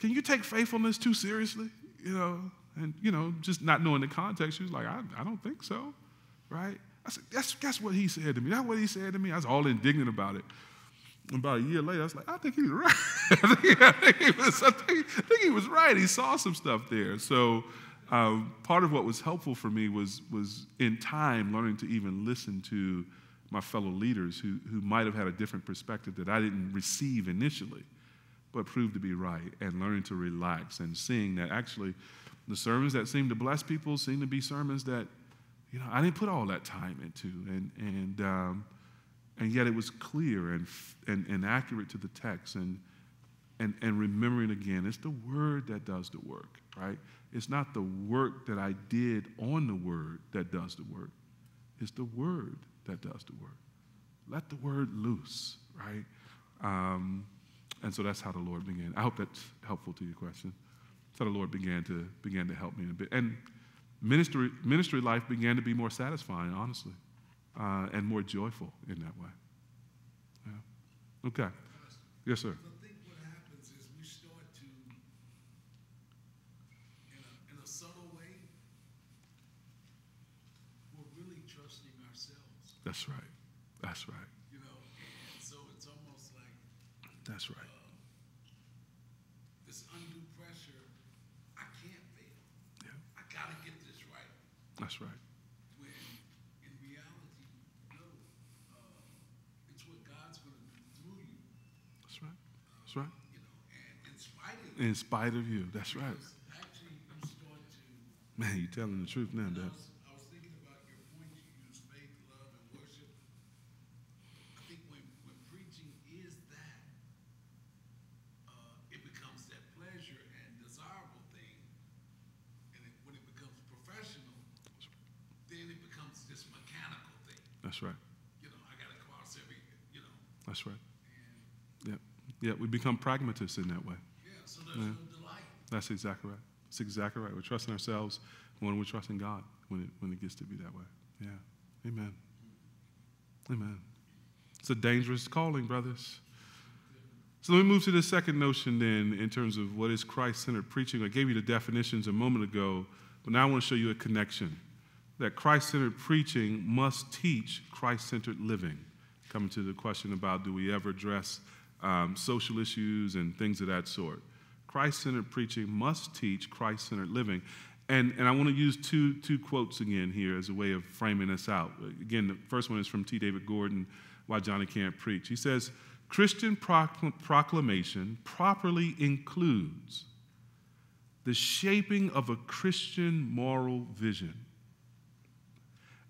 Can you take faithfulness too seriously? You know, and, you know, just not knowing the context, she was like, I, I don't think so, right? I said, that's, that's what he said to me. That's what he said to me. I was all indignant about it. About a year later, I was like, I think he's right. I, think, he was, I, think, I think he was right. He saw some stuff there. So um, part of what was helpful for me was, was in time learning to even listen to my fellow leaders who, who might have had a different perspective that I didn't receive initially, but proved to be right, and learning to relax and seeing that actually the sermons that seem to bless people seem to be sermons that you know, I didn't put all that time into, and and um, and yet it was clear and, and and accurate to the text, and and and remembering again, it's the word that does the work, right? It's not the work that I did on the word that does the work. It's the word that does the work. Let the word loose, right? Um, and so that's how the Lord began. I hope that's helpful to your question. How the Lord began to began to help me a bit. And ministry, ministry life began to be more satisfying, honestly, uh, and more joyful in that way. Yeah. Okay. Yes, sir. I think what happens is we start to, in a, in a subtle way, we're really trusting ourselves, That's right. That's right. you know, and so it's almost like That's right. this undue pressure. I can't fail. Yeah. I gotta get this right. That's right. When in reality, no, uh, it's what God's gonna do through you, That's right. That's right. you know, and in spite of In spite of you. That's right. because actually you start to Man, you're telling the truth now, Dad. I was thinking about your point, you use faith, love, and worship. I think when, when preaching is that, uh, it becomes that pleasure and desirable thing. And when it becomes professional, then it becomes this mechanical thing. That's right. You know, I cross every, you know, That's right. Yeah. Yeah, we become pragmatists in that way. Yeah. That's exactly right. That's exactly right. We're trusting ourselves when we're trusting God when it, when it gets to be that way. Yeah. Amen. Amen. It's a dangerous calling, brothers. So let me move to the second notion then in terms of what is Christ centered preaching. I gave you the definitions a moment ago, but now I want to show you a connection. That Christ centered preaching must teach Christ centered living. Coming to the question about do we ever address um, social issues and things of that sort. Christ centered preaching must teach Christ centered living. And, and I want to use two, two quotes again here as a way of framing this out. Again, the first one is from T. David Gordon, Why Johnny Can't Preach. He says, Christian procl- proclamation properly includes the shaping of a Christian moral vision.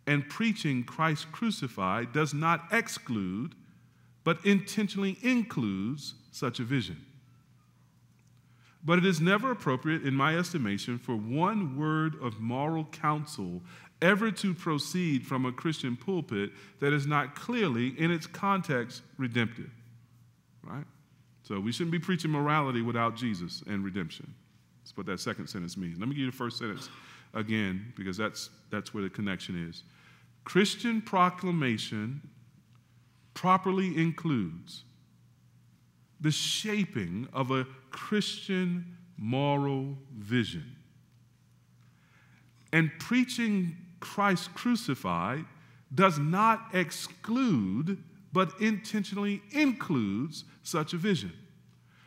And preaching Christ crucified does not exclude, but intentionally includes such a vision. But it is never appropriate, in my estimation, for one word of moral counsel ever to proceed from a Christian pulpit that is not clearly, in its context, redemptive. Right? So we shouldn't be preaching morality without Jesus and redemption. That's what that second sentence means. Let me give you the first sentence again, because that's, that's where the connection is. Christian proclamation properly includes the shaping of a Christian moral vision. And preaching Christ crucified does not exclude, but intentionally includes such a vision.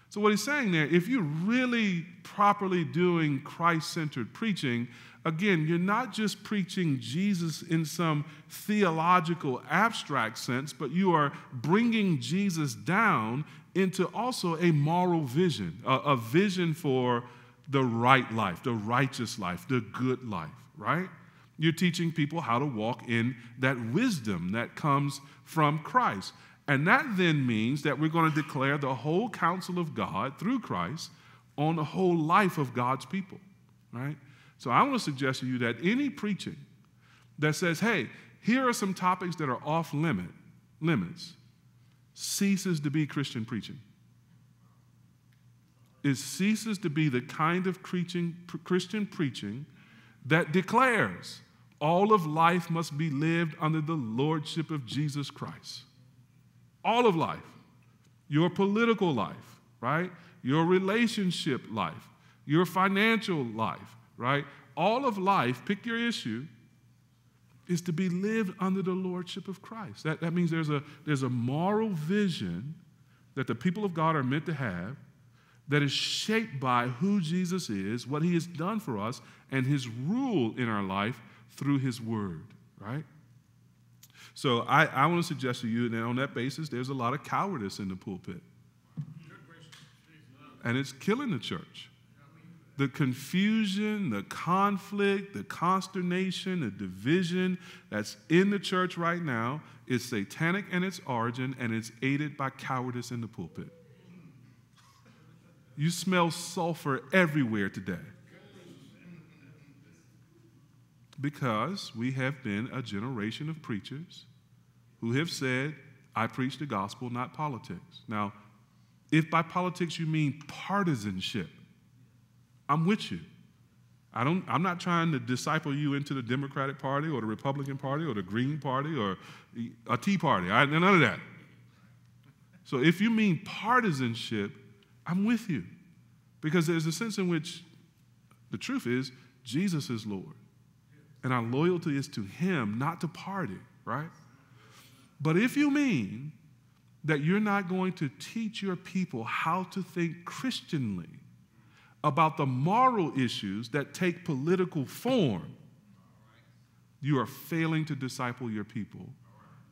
So, what he's saying there, if you're really properly doing Christ centered preaching, again, you're not just preaching Jesus in some theological abstract sense, but you are bringing Jesus down into also a moral vision, a, a vision for the right life, the righteous life, the good life, right? You're teaching people how to walk in that wisdom that comes from Christ. And that then means that we're going to declare the whole counsel of God through Christ on the whole life of God's people, right? So I want to suggest to you that any preaching that says, hey, here are some topics that are off limit, limits, ceases to be Christian preaching. It ceases to be the kind of preaching, Christian preaching that declares all of life must be lived under the lordship of Jesus Christ. All of life. Your political life, right? Your relationship life, your financial life, right? All of life, pick your issue, is to be lived under the lordship of Christ. That, that means there's a, there's a moral vision that the people of God are meant to have that is shaped by who Jesus is, what he has done for us, and his rule in our life through his word, right? So I, I want to suggest to you that on that basis, there's a lot of cowardice in the pulpit. And it's killing the church. The confusion, the conflict, the consternation, the division that's in the church right now is satanic in its origin and it's aided by cowardice in the pulpit. You smell sulfur everywhere today because we have been a generation of preachers who have said, I preach the gospel, not politics. Now, if by politics you mean partisanship, I'm with you. I don't, I'm not trying to disciple you into the Democratic Party or the Republican Party or the Green Party or a Tea Party. I, none of that. So if you mean partisanship, I'm with you. Because there's a sense in which the truth is Jesus is Lord. And our loyalty is to Him, not to party, right? But if you mean that you're not going to teach your people how to think Christianly about the moral issues that take political form, you are failing to disciple your people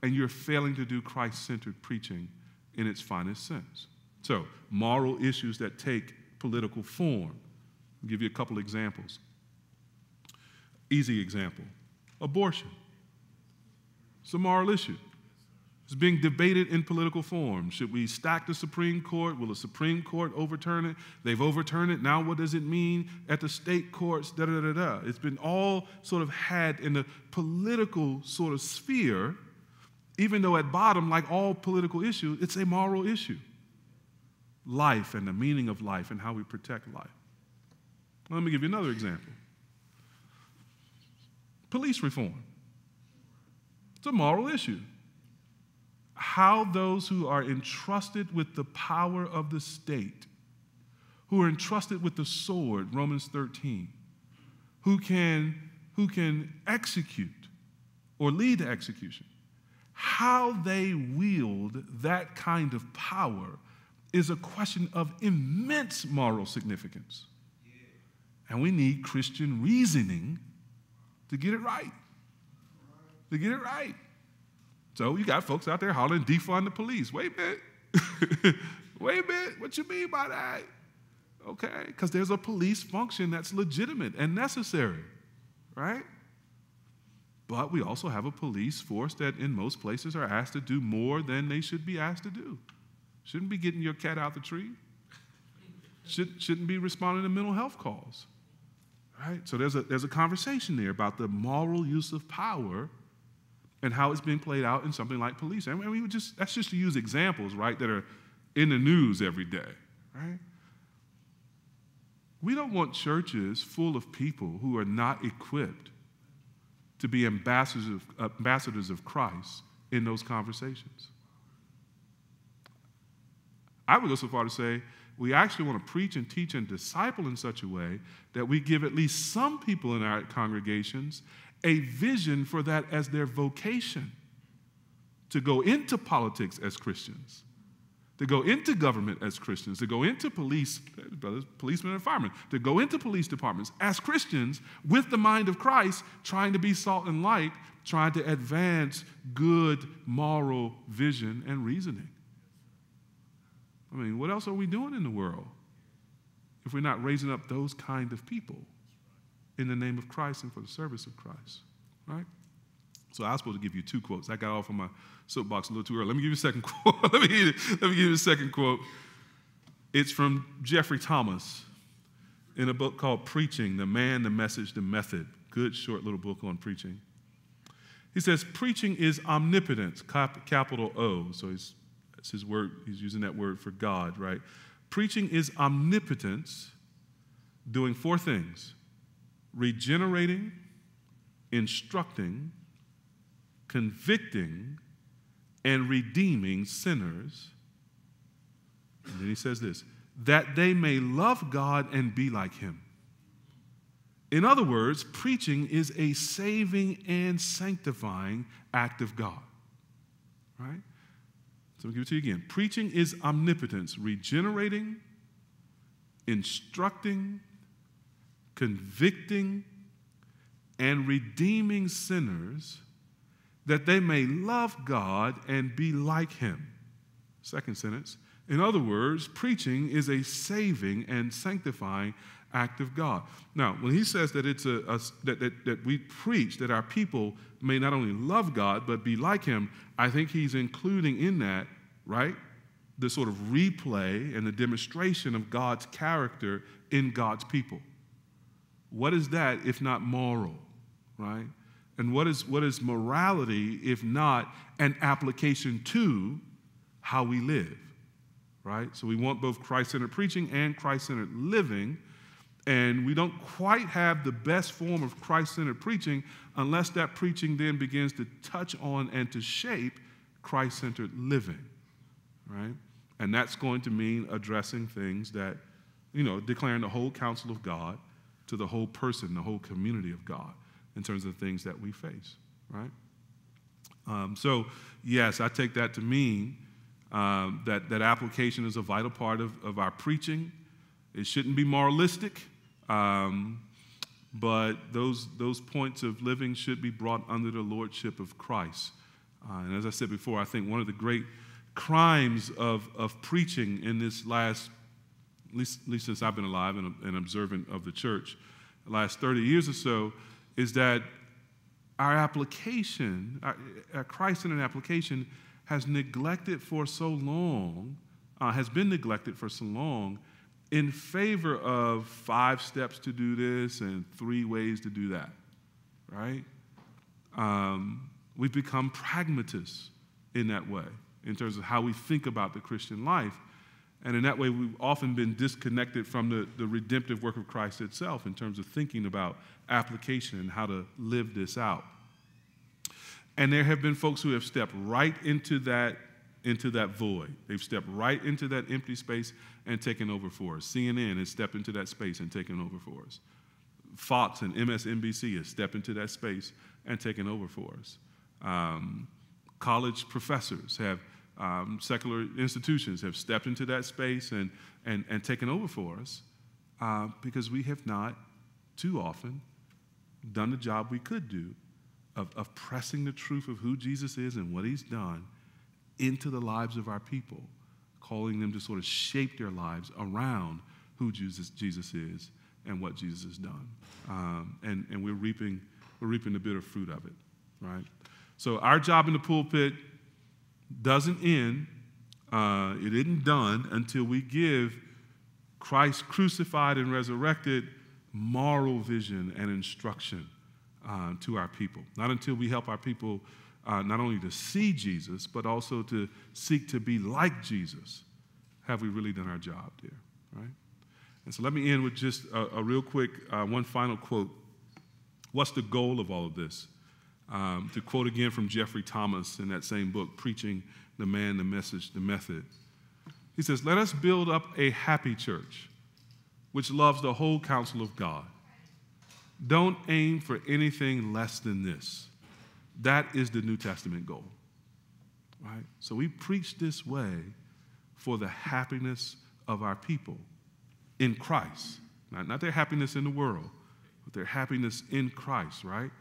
and you're failing to do Christ centered preaching in its finest sense. So, moral issues that take political form. I'll give you a couple examples. Easy example abortion. It's a moral issue. It's being debated in political form. Should we stack the Supreme Court? Will the Supreme Court overturn it? They've overturned it. Now, what does it mean at the state courts? Da da da da. It's been all sort of had in the political sort of sphere, even though at bottom, like all political issues, it's a moral issue. Life and the meaning of life and how we protect life. Let me give you another example police reform. It's a moral issue. How those who are entrusted with the power of the state, who are entrusted with the sword, Romans 13, who can, who can execute or lead to execution, how they wield that kind of power is a question of immense moral significance. And we need Christian reasoning to get it right. To get it right. So you got folks out there hollering, defund the police. Wait a minute. Wait a minute. What you mean by that? Okay, because there's a police function that's legitimate and necessary, right? But we also have a police force that in most places are asked to do more than they should be asked to do. Shouldn't be getting your cat out the tree. Should, shouldn't be responding to mental health calls. Right? So there's a, there's a conversation there about the moral use of power and how it's being played out in something like police. I mean, we just, that's just to use examples, right, that are in the news every day, right? We don't want churches full of people who are not equipped to be ambassadors of, ambassadors of Christ in those conversations. I would go so far to say we actually want to preach and teach and disciple in such a way that we give at least some people in our congregations a vision for that as their vocation to go into politics as Christians, to go into government as Christians, to go into police, brothers, policemen and firemen, to go into police departments as Christians with the mind of Christ, trying to be salt and light, trying to advance good moral vision and reasoning. I mean, what else are we doing in the world if we're not raising up those kind of people in the name of Christ and for the service of Christ? Right? So I was supposed to give you two quotes. I got off on my soapbox a little too early. Let me give you a second quote. let, me give you, let me give you a second quote. It's from Geoffrey Thomas in a book called Preaching The Man, the Message, the Method. Good short little book on preaching. He says, Preaching is omnipotence, cap- capital O. So he's, that's his word, he's using that word for God, right? Preaching is omnipotence doing four things regenerating, instructing, convicting, and redeeming sinners. And then he says this that they may love God and be like him. In other words, preaching is a saving and sanctifying act of God. Right? So I'll give it to you again. Preaching is omnipotence, regenerating, instructing, convicting, and redeeming sinners that they may love God and be like him. Second sentence. In other words, preaching is a saving and sanctifying act of God. Now, when he says that it's a, a that, that, that we preach that our people may not only love God but be like him, I think he's including in that, right? The sort of replay and the demonstration of God's character in God's people. What is that if not moral, right? And what is, what is morality if not an application to how we live? Right? So we want both Christ centered preaching and Christ centered living. And we don't quite have the best form of Christ centered preaching unless that preaching then begins to touch on and to shape Christ centered living. Right? And that's going to mean addressing things that, you know, declaring the whole counsel of God to the whole person, the whole community of God in terms of the things that we face, right? Um, so, yes, I take that to mean um, that, that application is a vital part of, of our preaching. It shouldn't be moralistic, um, but those, those points of living should be brought under the lordship of Christ. Uh, and as I said before, I think one of the great crimes of, of preaching in this last, at least, least since I've been alive and, and observant of the church, the last 30 years or so, is that our application, our, our Christ in an application, has neglected for so long, uh, has been neglected for so long in favor of five steps to do this and three ways to do that, right? Um, we've become pragmatists in that way, in terms of how we think about the Christian life. And in that way, we've often been disconnected from the, the redemptive work of Christ itself in terms of thinking about application and how to live this out. And there have been folks who have stepped right into that, into that void. They've stepped right into that empty space and taken over for us. CNN has stepped into that space and taken over for us. Fox and MSNBC has stepped into that space and taken over for us. Um, college professors have, um, secular institutions have stepped into that space and, and, and taken over for us uh, because we have not too often done the job we could do of, of pressing the truth of who Jesus is and what he's done into the lives of our people, calling them to sort of shape their lives around who Jesus, Jesus is and what Jesus has done. Um, and, and we're reaping, we're reaping the bitter fruit of it, right? So our job in the pulpit doesn't end, uh, it isn't done until we give Christ crucified and resurrected moral vision and instruction uh, to our people. Not until we help our people uh, not only to see Jesus, but also to seek to be like Jesus, have we really done our job there, right? And so let me end with just a, a real quick, uh, one final quote. What's the goal of all of this? Um, to quote again from Geoffrey Thomas in that same book, Preaching the Man, the Message, the Method. He says, Let us build up a happy church which loves the whole counsel of God. Don't aim for anything less than this. That is the New Testament goal. Right? So we preach this way for the happiness of our people in Christ. Not, not their happiness in the world, but their happiness in Christ, right?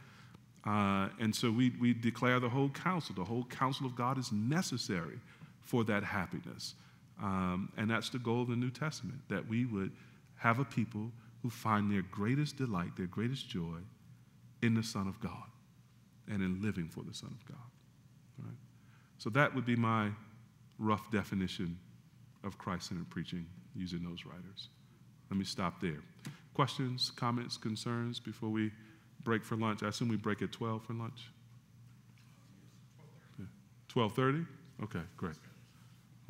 Uh, and so we, we declare the whole counsel. The whole counsel of God is necessary for that happiness. Um, and that's the goal of the New Testament, that we would have a people who find their greatest delight, their greatest joy in the Son of God and in living for the Son of God. Right? So that would be my rough definition of Christ centered preaching using those writers. Let me stop there. Questions, comments, concerns before we break for lunch? I assume we break at 12 for lunch? 12:30? Okay, great.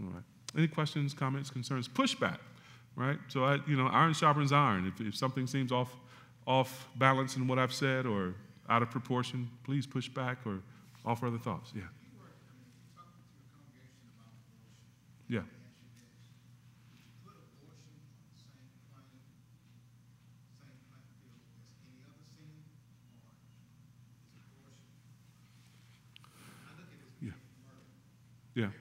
All right. Any questions, comments, concerns? Pushback, right? So I, you know, iron sharpens iron. If, if something seems off, off balance in what I've said or out of proportion, please push back or offer other thoughts. Yeah. Yeah. put abortion on the same plane, same playing field as any other sin, or is abortion? I look at this Yeah. being murder. Yeah. Every woman that I have heard who has become a believer, who has had abortion, she's always said, I have murdered if I kill my child.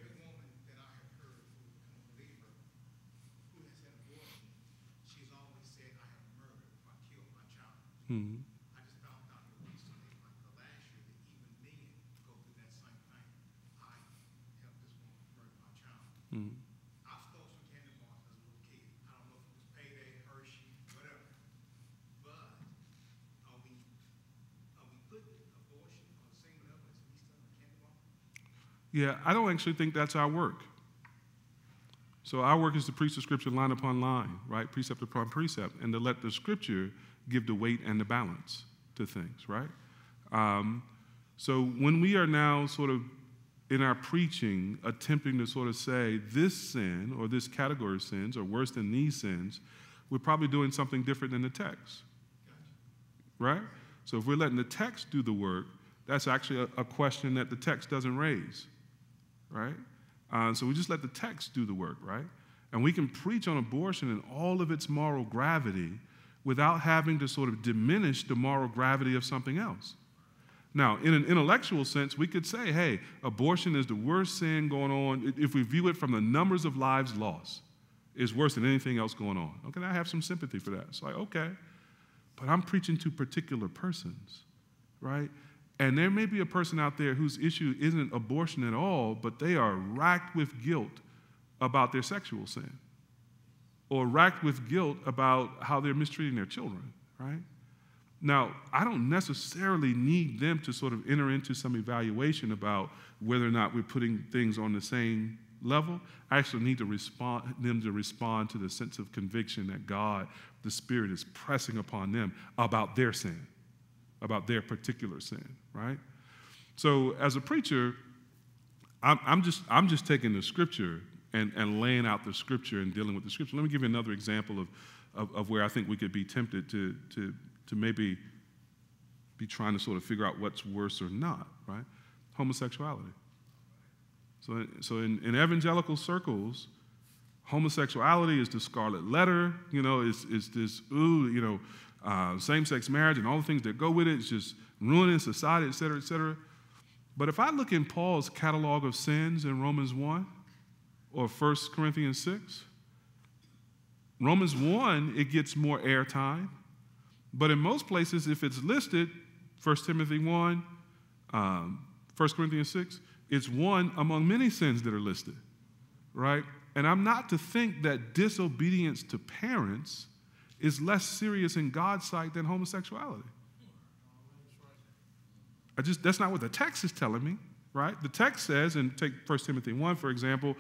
Mhm. I just found out the last year, that even men go through that same thing. I helped this woman murder my child. Mhm. I stole some candy bars as a little kid. I don't know if it was payday, Hershey, whatever. But are we, are we putting abortion on the same level as me stealing a candy bar? Yeah, I don't actually think that's our work. So our work is to preach the scripture line upon line, right? Precept upon precept, and to let the scripture give the weight and the balance to things, right? Um, so when we are now sort of in our preaching attempting to sort of say this sin or this category of sins are worse than these sins, we're probably doing something different than the text right? So if we're letting the text do the work, that's actually a, a question that the text doesn't raise, right? Uh, so we just let the text do the work, right? And we can preach on abortion and all of its moral gravity without having to sort of diminish the moral gravity of something else. Now, in an intellectual sense, we could say, hey, abortion is the worst sin going on. If we view it from the numbers of lives lost, it's worse than anything else going on. Okay, I have some sympathy for that. It's like, okay, but I'm preaching to particular persons, right? And there may be a person out there whose issue isn't abortion at all, but they are racked with guilt about their sexual sin or racked with guilt about how they're mistreating their children, right? Now, I don't necessarily need them to sort of enter into some evaluation about whether or not we're putting things on the same level. I actually need to respond, them to respond to the sense of conviction that God, the Spirit, is pressing upon them about their sin, about their particular sin, right? So, as a preacher, I'm, I'm just, I'm just taking the scripture and, and laying out the scripture and dealing with the scripture. Let me give you another example of, of, of where I think we could be tempted to, to, to maybe be trying to sort of figure out what's worse or not, right? Homosexuality. So, so in, in evangelical circles, homosexuality is the scarlet letter, you know, it's, it's this, ooh, you know, uh, same sex marriage and all the things that go with it. It's just ruining society, et cetera, et cetera. But if I look in Paul's catalog of sins in Romans 1 or 1 Corinthians 6, Romans 1, it gets more airtime. But in most places, if it's listed, 1 Timothy 1, um, 1 Corinthians 6, it's one among many sins that are listed, right? And I'm not to think that disobedience to parents is less serious in God's sight than homosexuality. I just that's not what the text is telling me, right? The text says, and take 1 Timothy 1, for example,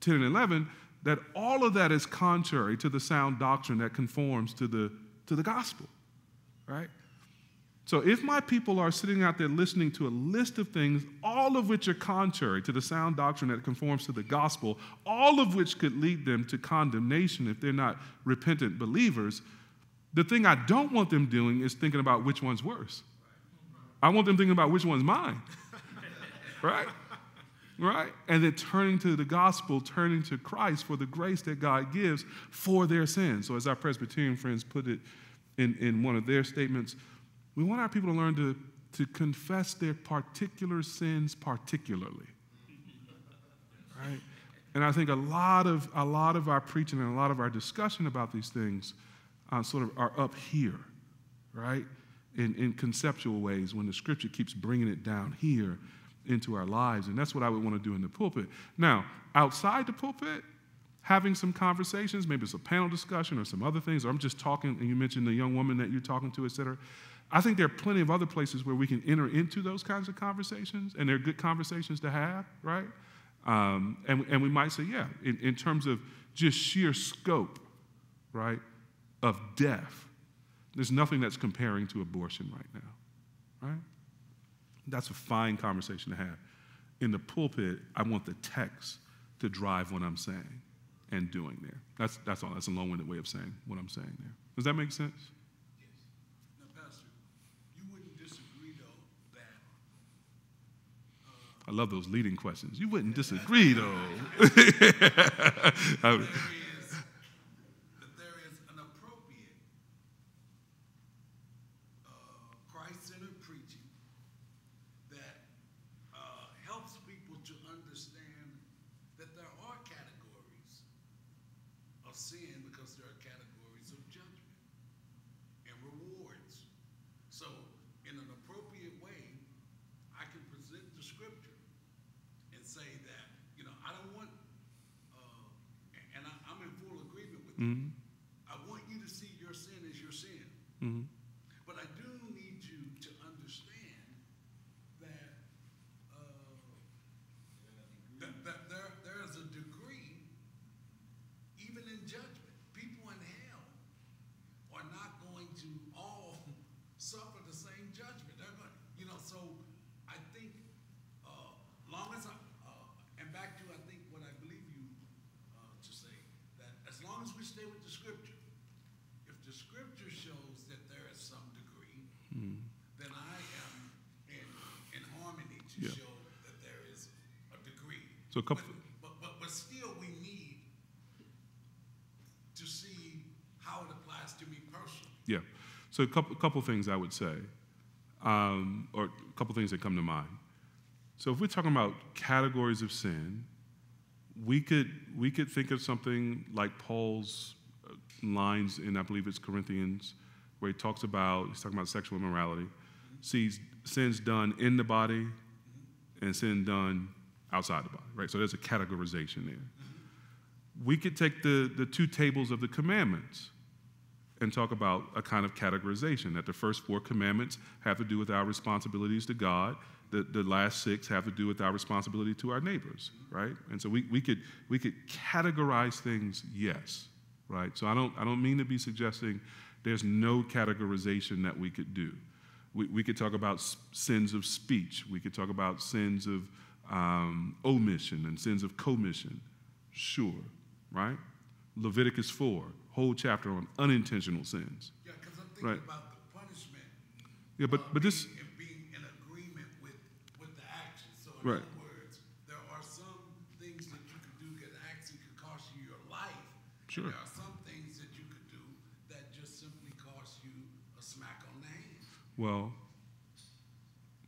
10 and 11, that all of that is contrary to the sound doctrine that conforms to the, to the gospel, right? So if my people are sitting out there listening to a list of things, all of which are contrary to the sound doctrine that conforms to the gospel, all of which could lead them to condemnation if they're not repentant believers, the thing I don't want them doing is thinking about which one's worse. I want them thinking about which one's mine. right? Right? And then turning to the gospel, turning to Christ for the grace that God gives for their sins. So, as our Presbyterian friends put it in, in one of their statements, we want our people to learn to, to confess their particular sins particularly. Right? And I think a lot of, a lot of our preaching and a lot of our discussion about these things uh, sort of are up here, right? In, in conceptual ways when the scripture keeps bringing it down here into our lives. And that's what I would want to do in the pulpit. Now, outside the pulpit, having some conversations, maybe it's a panel discussion or some other things, or I'm just talking, and you mentioned the young woman that you're talking to, et cetera. I think there are plenty of other places where we can enter into those kinds of conversations, and they're good conversations to have, right? Um, and, and we might say, yeah, in, in terms of just sheer scope, right, of death, there's nothing that's comparing to abortion right now, right? That's a fine conversation to have. In the pulpit, I want the text to drive what I'm saying and doing there. That's, that's all. That's a long winded way of saying what I'm saying there. Does that make sense? Yes. Now, Pastor, you wouldn't disagree though that I love those leading questions. You wouldn't disagree, though. I- there is that there is an appropriate uh, Christ-centered preaching that uh, helps people to understand that there are categories of sin because there are categories of judgment and rewards. So, in an appropriate way, I can present the scripture and say that, you know, I don't want, uh, and I, I'm in full agreement with you. Mhm. I want you to see your sin as your sin. Mhm. But I do need you to understand that, uh, that, that there, there is a degree, even in judgment, people in hell are not going to all suffer the same judgment. They're going, you know, so I think, uh, long as I, uh, and back to, I think, what I believe you, uh, to say, that as long as we stay with the scripture, if the scripture shows that there is some degree, then I am in, in harmony to Yeah. show that there is a degree. So a couple- But, but, but, but still, we need to see how it applies to me personally. Yeah. So a couple, couple things I would say, um, or a couple things that come to mind. So if we're talking about categories of sin, we could we could think of something like Paul's uh, lines in I believe it's Corinthians, where he talks about he's talking about sexual immorality, sees sins done in the body, and sin done outside the body. Right. So there's a categorization there. We could take the the two tables of the commandments and talk about a kind of categorization that the first four commandments have to do with our responsibilities to God. The, the last six have to do with our responsibility to our neighbors, right? And so we, we, could, we could categorize things, yes, right? So I don't, I don't mean to be suggesting there's no categorization that we could do. We, we could talk about sins of speech. We could talk about sins of um, omission and sins of commission. Sure, right? Leviticus 4, whole chapter on unintentional sins. Yeah, because I'm thinking Right. about the punishment. Yeah, but, uh, but this, being, being in agreement with, with the action. So in Right. other words, there are some things that you could do that actually could cost you your life. Sure. There are some things that you could do that just simply cost you a smack on the hand. well,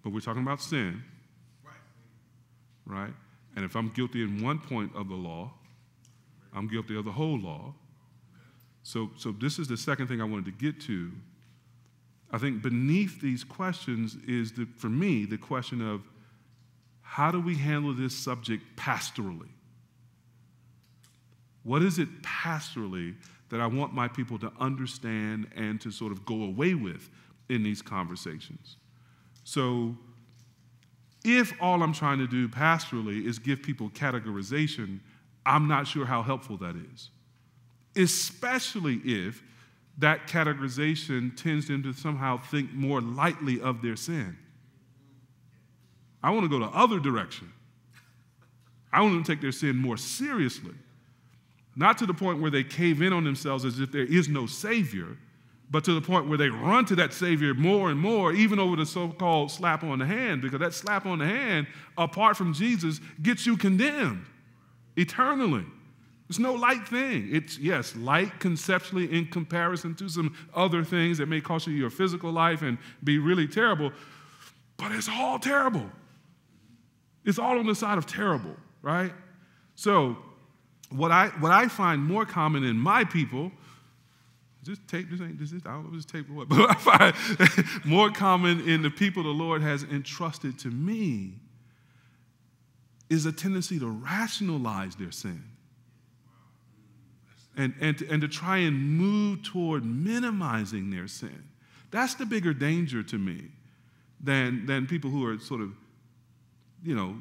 but we're talking about sin. Right? And if I'm guilty in one point of the law, I'm guilty of the whole law. So, so this is the second thing I wanted to get to. I think beneath these questions is, the, for me, the question of how do we handle this subject pastorally? What is it pastorally that I want my people to understand and to sort of go away with in these conversations? So, if all I'm trying to do pastorally is give people categorization, I'm not sure how helpful that is. Especially if that categorization tends them to somehow think more lightly of their sin. I want to go the other direction. I want them to take their sin more seriously. Not to the point where they cave in on themselves as if there is no Savior, but to the point where they run to that Savior more and more, even over the so called slap on the hand, because that slap on the hand, apart from Jesus, gets you condemned eternally. It's no light thing. It's, yes, light conceptually in comparison to some other things that may cost you your physical life and be really terrible, but it's all terrible. It's all on the side of terrible, right? So, what I, what I find more common in my people, this tape, this ain't, this is, I don't know this tape or what, but I find more common in the people the Lord has entrusted to me is a tendency to rationalize their sin and, and, to, and to try and move toward minimizing their sin. That's the bigger danger to me than, than people who are sort of, you know,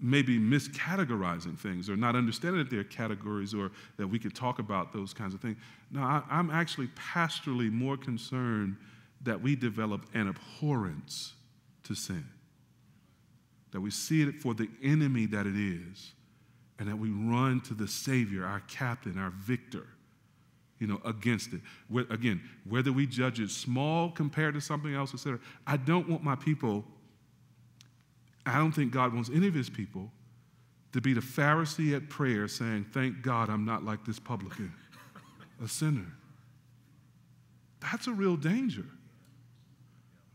maybe miscategorizing things or not understanding that they're categories or that we could talk about those kinds of things. No, I, I'm actually pastorally more concerned that we develop an abhorrence to sin, that we see it for the enemy that it is, and that we run to the Savior, our captain, our victor. You know, against it. Again, whether we judge it small compared to something else, etc. I don't want my people I don't think God wants any of his people to be the Pharisee at prayer saying, Thank God I'm not like this publican, a sinner. That's a real danger,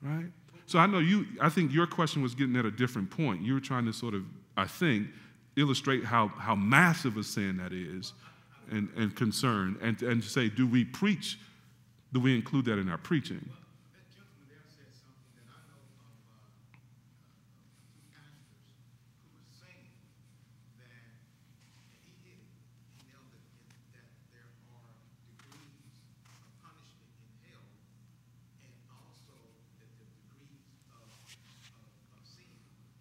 right? So I know you, I think your question was getting at a different point. You were trying to sort of, I think, illustrate how, how massive a sin that is and, and concern, and, and to say, do we preach, do we include that in our preaching? That gentleman there said something that I know of, uh, uh, two pastors who were saying that, and he hit it, he nailed it, in that there are degrees of punishment in hell, and also that the degrees of, of, of sin.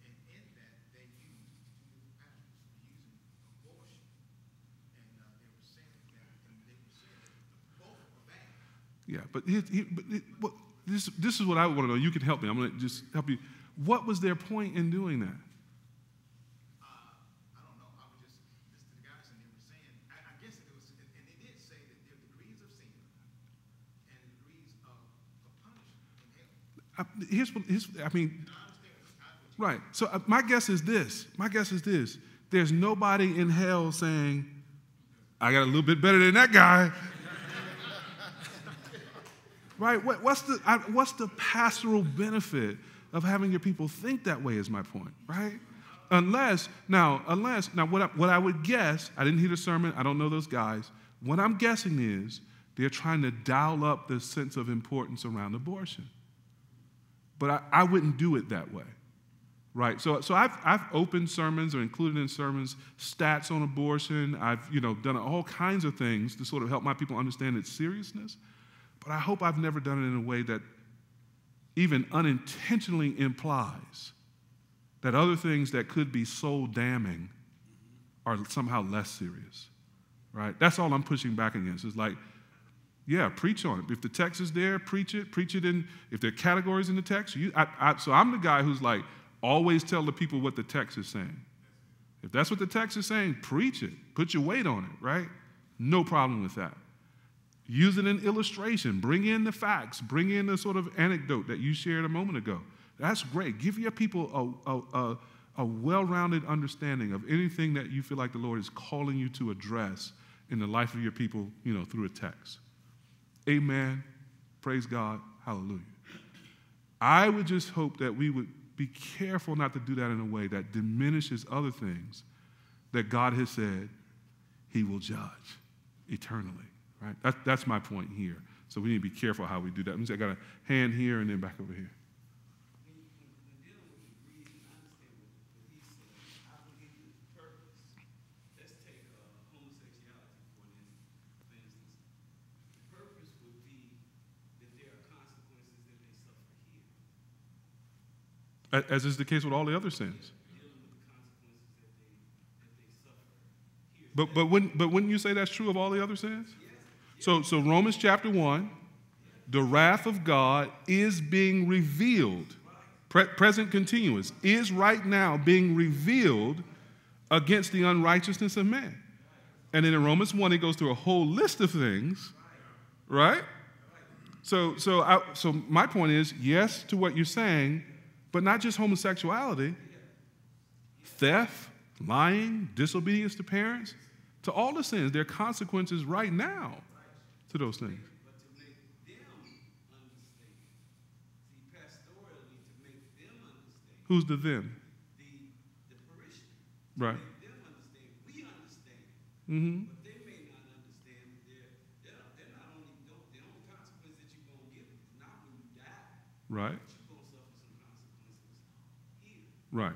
And in that, they used, two different pastors were using abortion. And, uh, they were saying that, and they were saying that both were bad. Yeah, but, here, here, but it, what, this, this is what I want to know. You can help me. I'm going to just help you. What was their point in doing that? Uh, I don't know. I was just the guys, and they were saying. I, I guess it was, and they did say that there are degrees of sin and degrees of, of punishment in hell. I, here's what, here's, I mean, And I understand what, I, what you right. So uh, my guess is this. My guess is this. There's nobody in hell saying, I got a little bit better than that guy. Right? What, what's, the, I, what's the pastoral benefit of having your people think that way, is my point, right? Unless, now, unless, now what I, what I would guess, I didn't hear the sermon, I don't know those guys. What I'm guessing is they're trying to dial up the sense of importance around abortion. But I, I wouldn't do it that way. Right. So, so I've, I've opened sermons or included in sermons stats on abortion. I've, you know, done all kinds of things to sort of help my people understand its seriousness. But I hope I've never done it in a way that even unintentionally implies that other things that could be soul damning are somehow less serious. Right? That's all I'm pushing back against. Is like, yeah, preach on it. If the text is there, preach it. Preach it in. If there are categories in the text, you. I, I, so I'm the guy who's like, always tell the people what the text is saying. If that's what the text is saying, preach it. Put your weight on it. Right? No problem with that. Use it in illustration. Bring in the facts. Bring in the sort of anecdote that you shared a moment ago. That's great. Give your people a, a, a, a well rounded understanding of anything that you feel like the Lord is calling you to address in the life of your people, you know, through a text. Amen. Praise God. Hallelujah. I would just hope that we would be careful not to do that in a way that diminishes other things that God has said he will judge eternally. Right? That, that's my point here. So we need to be careful how we do that. I got a hand here and then back over here. when, when, when As is the case with all the other sins. But, but, wouldn't, but wouldn't you say that's true of all the other sins? So, so Romans chapter 1, the wrath of God is being revealed, pre- present continuous, is right now being revealed against the unrighteousness of man. And then in Romans 1, it goes through a whole list of things, right? So, so, I, so my point is yes to what you're saying, but not just homosexuality, theft, lying, disobedience to parents, to all the sins. There are consequences right now to those things. But to make them understand, see, pastorally, to make them understand, Who's the them? the the parishioners, Right. make them understand, we understand Mm-hmm. But they may not understand they're, they're, they're not only, don't- the only consequence that you're gonna get is not when you die, Right. but you're gonna suffer some consequences here. Right.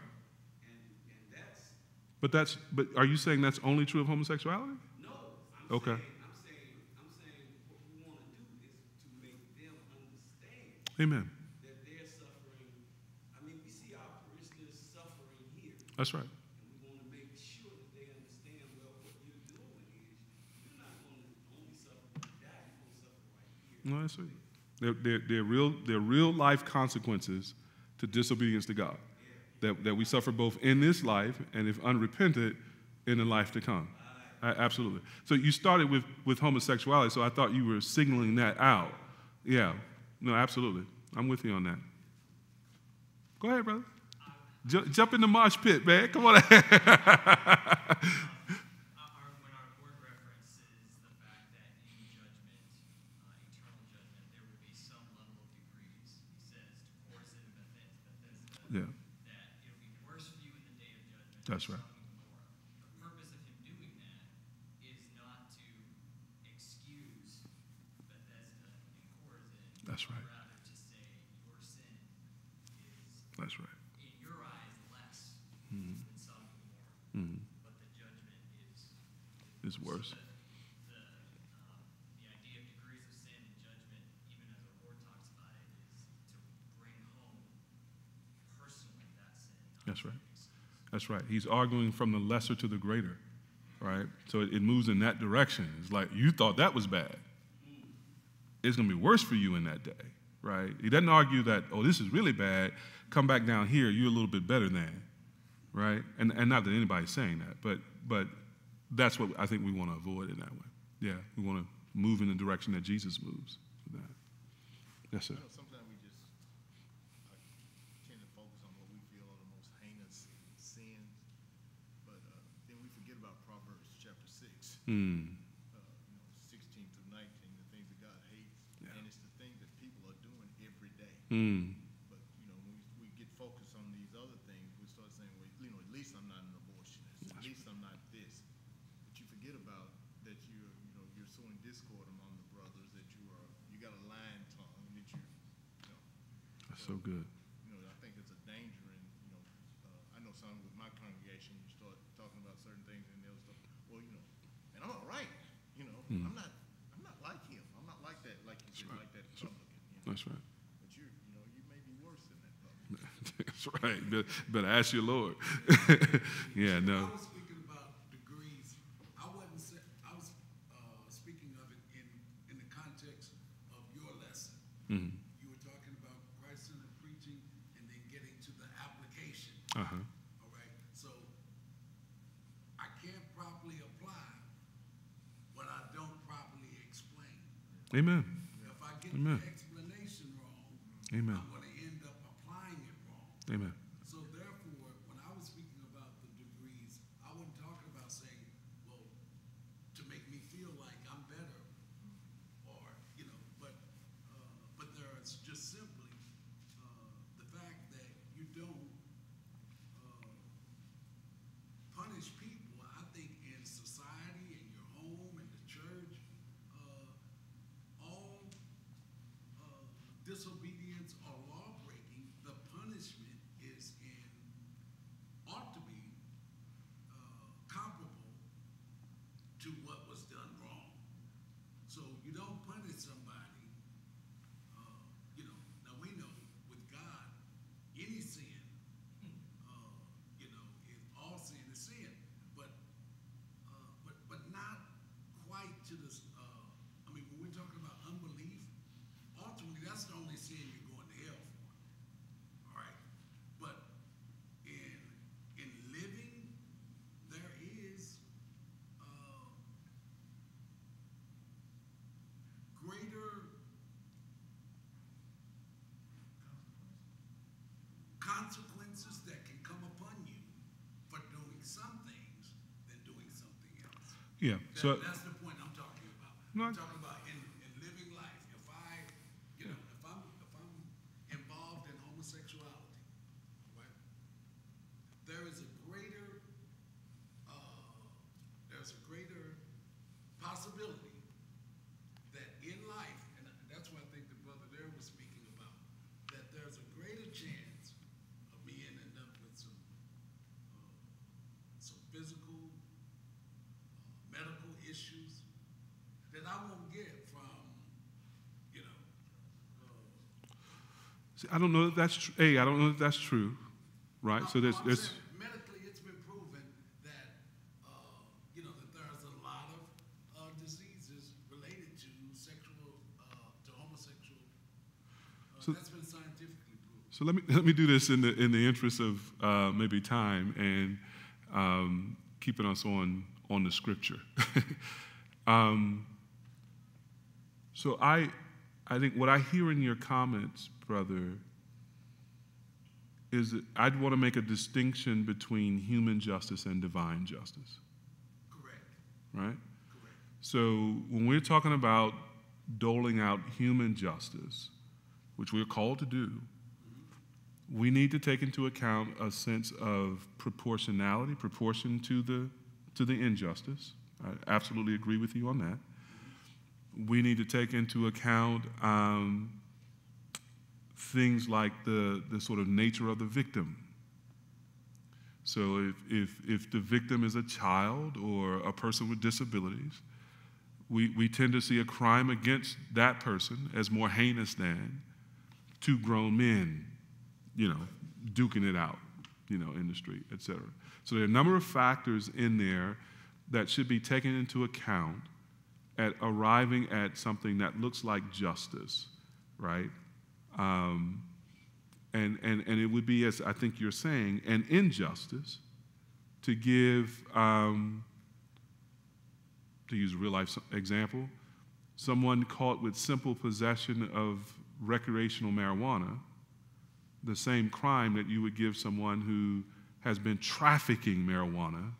And, and that's, But that's but are you saying that's only true of homosexuality? no, I'm Okay. saying, I'm saying, I'm saying what we wanna do is to make them understand Amen. that they're suffering. I mean, we see our parishioners suffering here, That's right. and we want to make sure that they understand, well, what you're doing is, you're not going to only suffer when you die, you're going to suffer right here. No, that's right. They're, they're, they're real they're real life consequences to disobedience to God. That, that we suffer both in this life and if unrepented, in the life to come. A- absolutely. So you started with, with homosexuality, so I thought you were signaling that out. Yeah. No, absolutely. I'm with you on that. Go ahead, brother. Ju- jump in the mosh pit, man. Come on. Our, our- when our word references the fact that in judgment, uh, eternal judgment, there will be some level of degrees. He says to Chorazin and Bethesda, Bethesda yeah. that it'll be worse for you in the day of judgment. That's than right. Sodom and Gomorrah. The purpose of him doing that is not to excuse Bethesda and Chorazin. That's but right. Rather to say your sin is That's right. in your eyes less Mhm. than Sodom and Gomorrah, Mhm. but the judgment is It's worse. so the, the, um, the idea of degrees of sin and judgment, even as our Lord talks about it, is to bring home personally that sin. Not That's right. That's right. He's arguing from the lesser to the greater, right? So it, it moves in that direction. It's like you thought that was bad. It's going to be worse for you in that day, right? He doesn't argue that, oh, this is really bad. Come back down here. You're a little bit better than, right? And, and not that anybody's saying that, but, but that's what I think we want to avoid in that way. Yeah, we want to move in the direction that Jesus moves with that. Yes, sir. You know, sometimes we just uh, tend to focus on what we feel are the most heinous sins, but uh, then we forget about Proverbs chapter six, Hmm. uh, you know, sixteen through nineteen, the things that God hates, Yeah. and it's the things that people are doing every day. Hmm. But you know, when we, we get focused on these other things, we start saying, well, you know, at least I'm not an abortionist. At least I'm not this. But you forget about that you're, you know, you're sowing discord among the brothers. That you are, you got a lying tongue. That you, you know, That's so good. you know, I think it's a danger in, you know, uh, I know some with my congregation, you start talking about certain things and they'll start, well, you know, and I'm all right, you know, Mm. I'm not, I'm not like him. I'm not like that, like you said, like that publican, you know. That's right. But you, you know, you may be worse than that publican. That's right. Better, better ask your Lord. yeah, no. I was speaking about degrees. I wasn't, sa- I was, uh, speaking of it in, in the context of your lesson. Mhm. You were talking about Christ-centered preaching and then getting to the application. Uh-huh. All right, so I can't properly apply what I don't properly explain. Amen. If I get Amen. the explanation wrong, Amen. I'm gonna end up applying it wrong. Amen. So therefore, when I was speaking about the degrees, I wasn't talking about saying, well, to make me feel like I'm better, or, you know, but, uh, but there's just simply, uh, the fact that you don't, uh, punish people, I think in society, in your home, in the church, uh, all uh, disobedience or law breaking, the punishment is in, ought to be uh, comparable to what was done wrong. So you don't punish somebody, uh, you know, now we know with God, any sin, uh, you know, is all sin is sin, but uh, but but not quite to this. Uh, I mean, when we're talking about unbelief, ultimately that's the only sin you're going to hell for. All right, but in in living, there is uh, greater consequences that can come upon you for doing some things than doing something else. Yeah. That- So that's the point I'm talking about. I'm talking about in, in living life. If I, you know, if I'm if I'm involved in homosexuality, right? There is a greater, uh, there's a greater See, I don't know that that's true. A, I don't know that that's true, right? So there's, there's medically, it's been proven that uh, you know that there's a lot of uh, diseases related to sexual uh, to homosexual. Uh, So- that's been scientifically proven. So let me let me do this in the in the interest of uh, maybe time and um, keeping us on on the scripture. um, so I I think what I hear in your comments, brother, is that I'd want to make a distinction between human justice and divine justice, Correct. right? Correct. So when we're talking about doling out human justice, which we're called to do, we need to take into account a sense of proportionality, proportion to the to the injustice. I absolutely agree with you on that. We need to take into account um, things like the the sort of nature of the victim. So if if if the victim is a child or a person with disabilities, we, we tend to see a crime against that person as more heinous than two grown men, you know, duking it out, you know, in the street, et cetera. So there are a number of factors in there that should be taken into account at arriving at something that looks like justice, right? Um, and, and, and it would be, as I think you're saying, an injustice to give, um, to use a real life example, someone caught with simple possession of recreational marijuana, the same crime that you would give someone who has been trafficking marijuana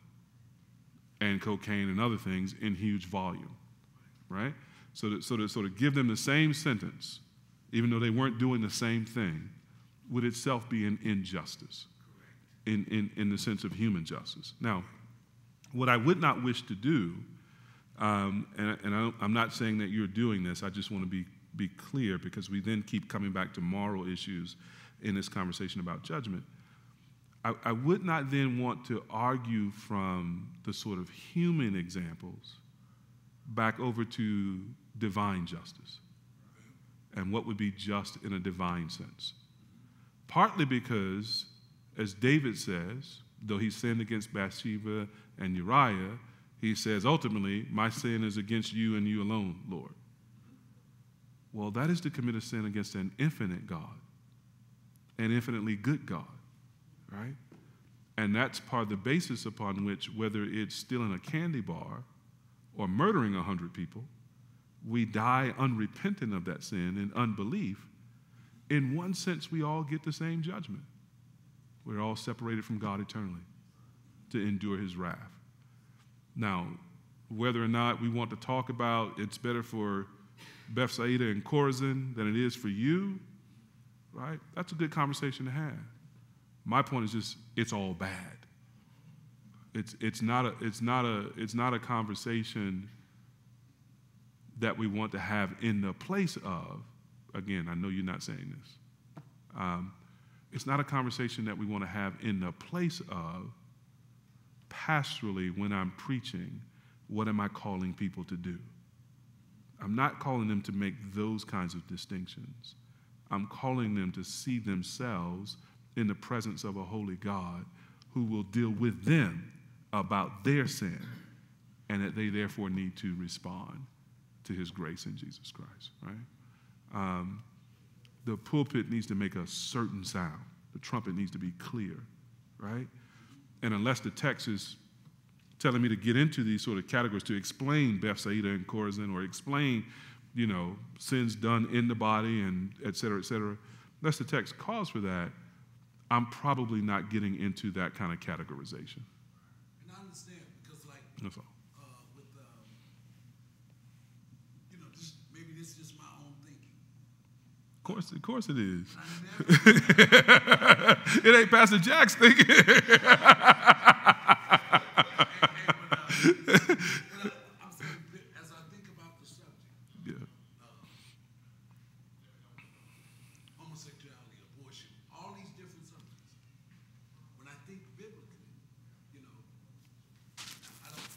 and cocaine and other things in huge volume, right? So to, so to sort of give them the same sentence, even though they weren't doing the same thing, would itself be an injustice in, in, in the sense of human justice. Now, what I would not wish to do, um, and, and I I'm not saying that you're doing this, I just want to be, be clear because we then keep coming back to moral issues in this conversation about judgment. I, I would not then want to argue from the sort of human examples back over to divine justice and what would be just in a divine sense. Partly because, as David says, though he sinned against Bathsheba and Uriah, he says, ultimately, my sin is against you and you alone, Lord. Well, that is to commit a sin against an infinite God, an infinitely good God, right? And that's part of the basis upon which, whether it's stealing a candy bar or murdering a hundred people, we die unrepentant of that sin and unbelief. In one sense, we all get the same judgment. We're all separated from God eternally to endure his wrath. Now, whether or not we want to talk about it's better for Bethsaida and Chorazin than it is for you, right? That's a good conversation to have. My point is just it's all bad. It's, it's, not a, it's, not a, it's not a conversation that we want to have in the place of, again, I know you're not saying this. Um, it's not a conversation that we want to have in the place of pastorally when I'm preaching. What am I calling people to do? I'm not calling them to make those kinds of distinctions. I'm calling them to see themselves in the presence of a holy God who will deal with them about their sin and that they therefore need to respond to his grace in Jesus Christ, right? Um, the pulpit needs to make a certain sound. The trumpet needs to be clear, right? And unless the text is telling me to get into these sort of categories to explain Bethsaida and Chorazin or explain, you know, sins done in the body and et cetera, et cetera, unless the text calls for that, I'm probably not getting into that kind of categorization. And I understand because, like, That's all. uh, with um, you know, just maybe this is just my own thinking. Of course, of course it is. It ain't Pastor Jacks' thinking. but, uh, I'm saying that as I think about the subject, yeah. homosexuality, abortion, all these different subjects. When I think biblically, you know, I don't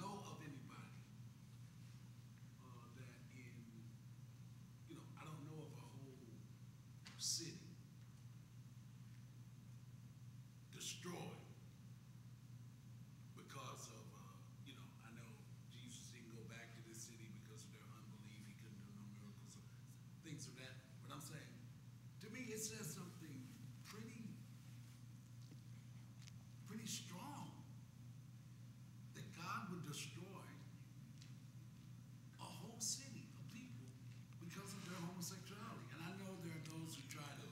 know of anybody uh, that in, you know, I don't know of a whole it says something pretty, pretty strong. That God would destroy a whole city of people because of their homosexuality. And I know there are those who try to.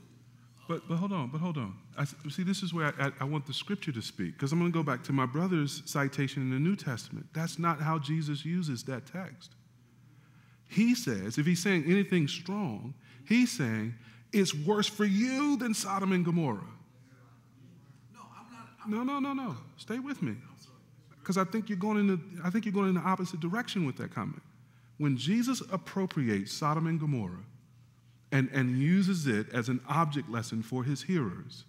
But, but hold on, but hold on. I, see, this is where I, I, I want the scripture to speak, because I'm going to go back to my brother's citation in the New Testament. That's not how Jesus uses that text. He says, if he's saying anything strong, he's saying it's worse for you than Sodom and Gomorrah. No, No, no, no, no. Stay with me. Because I think you're going in the I think you're going in the opposite direction with that comment. When Jesus appropriates Sodom and Gomorrah and, and uses it as an object lesson for his hearers,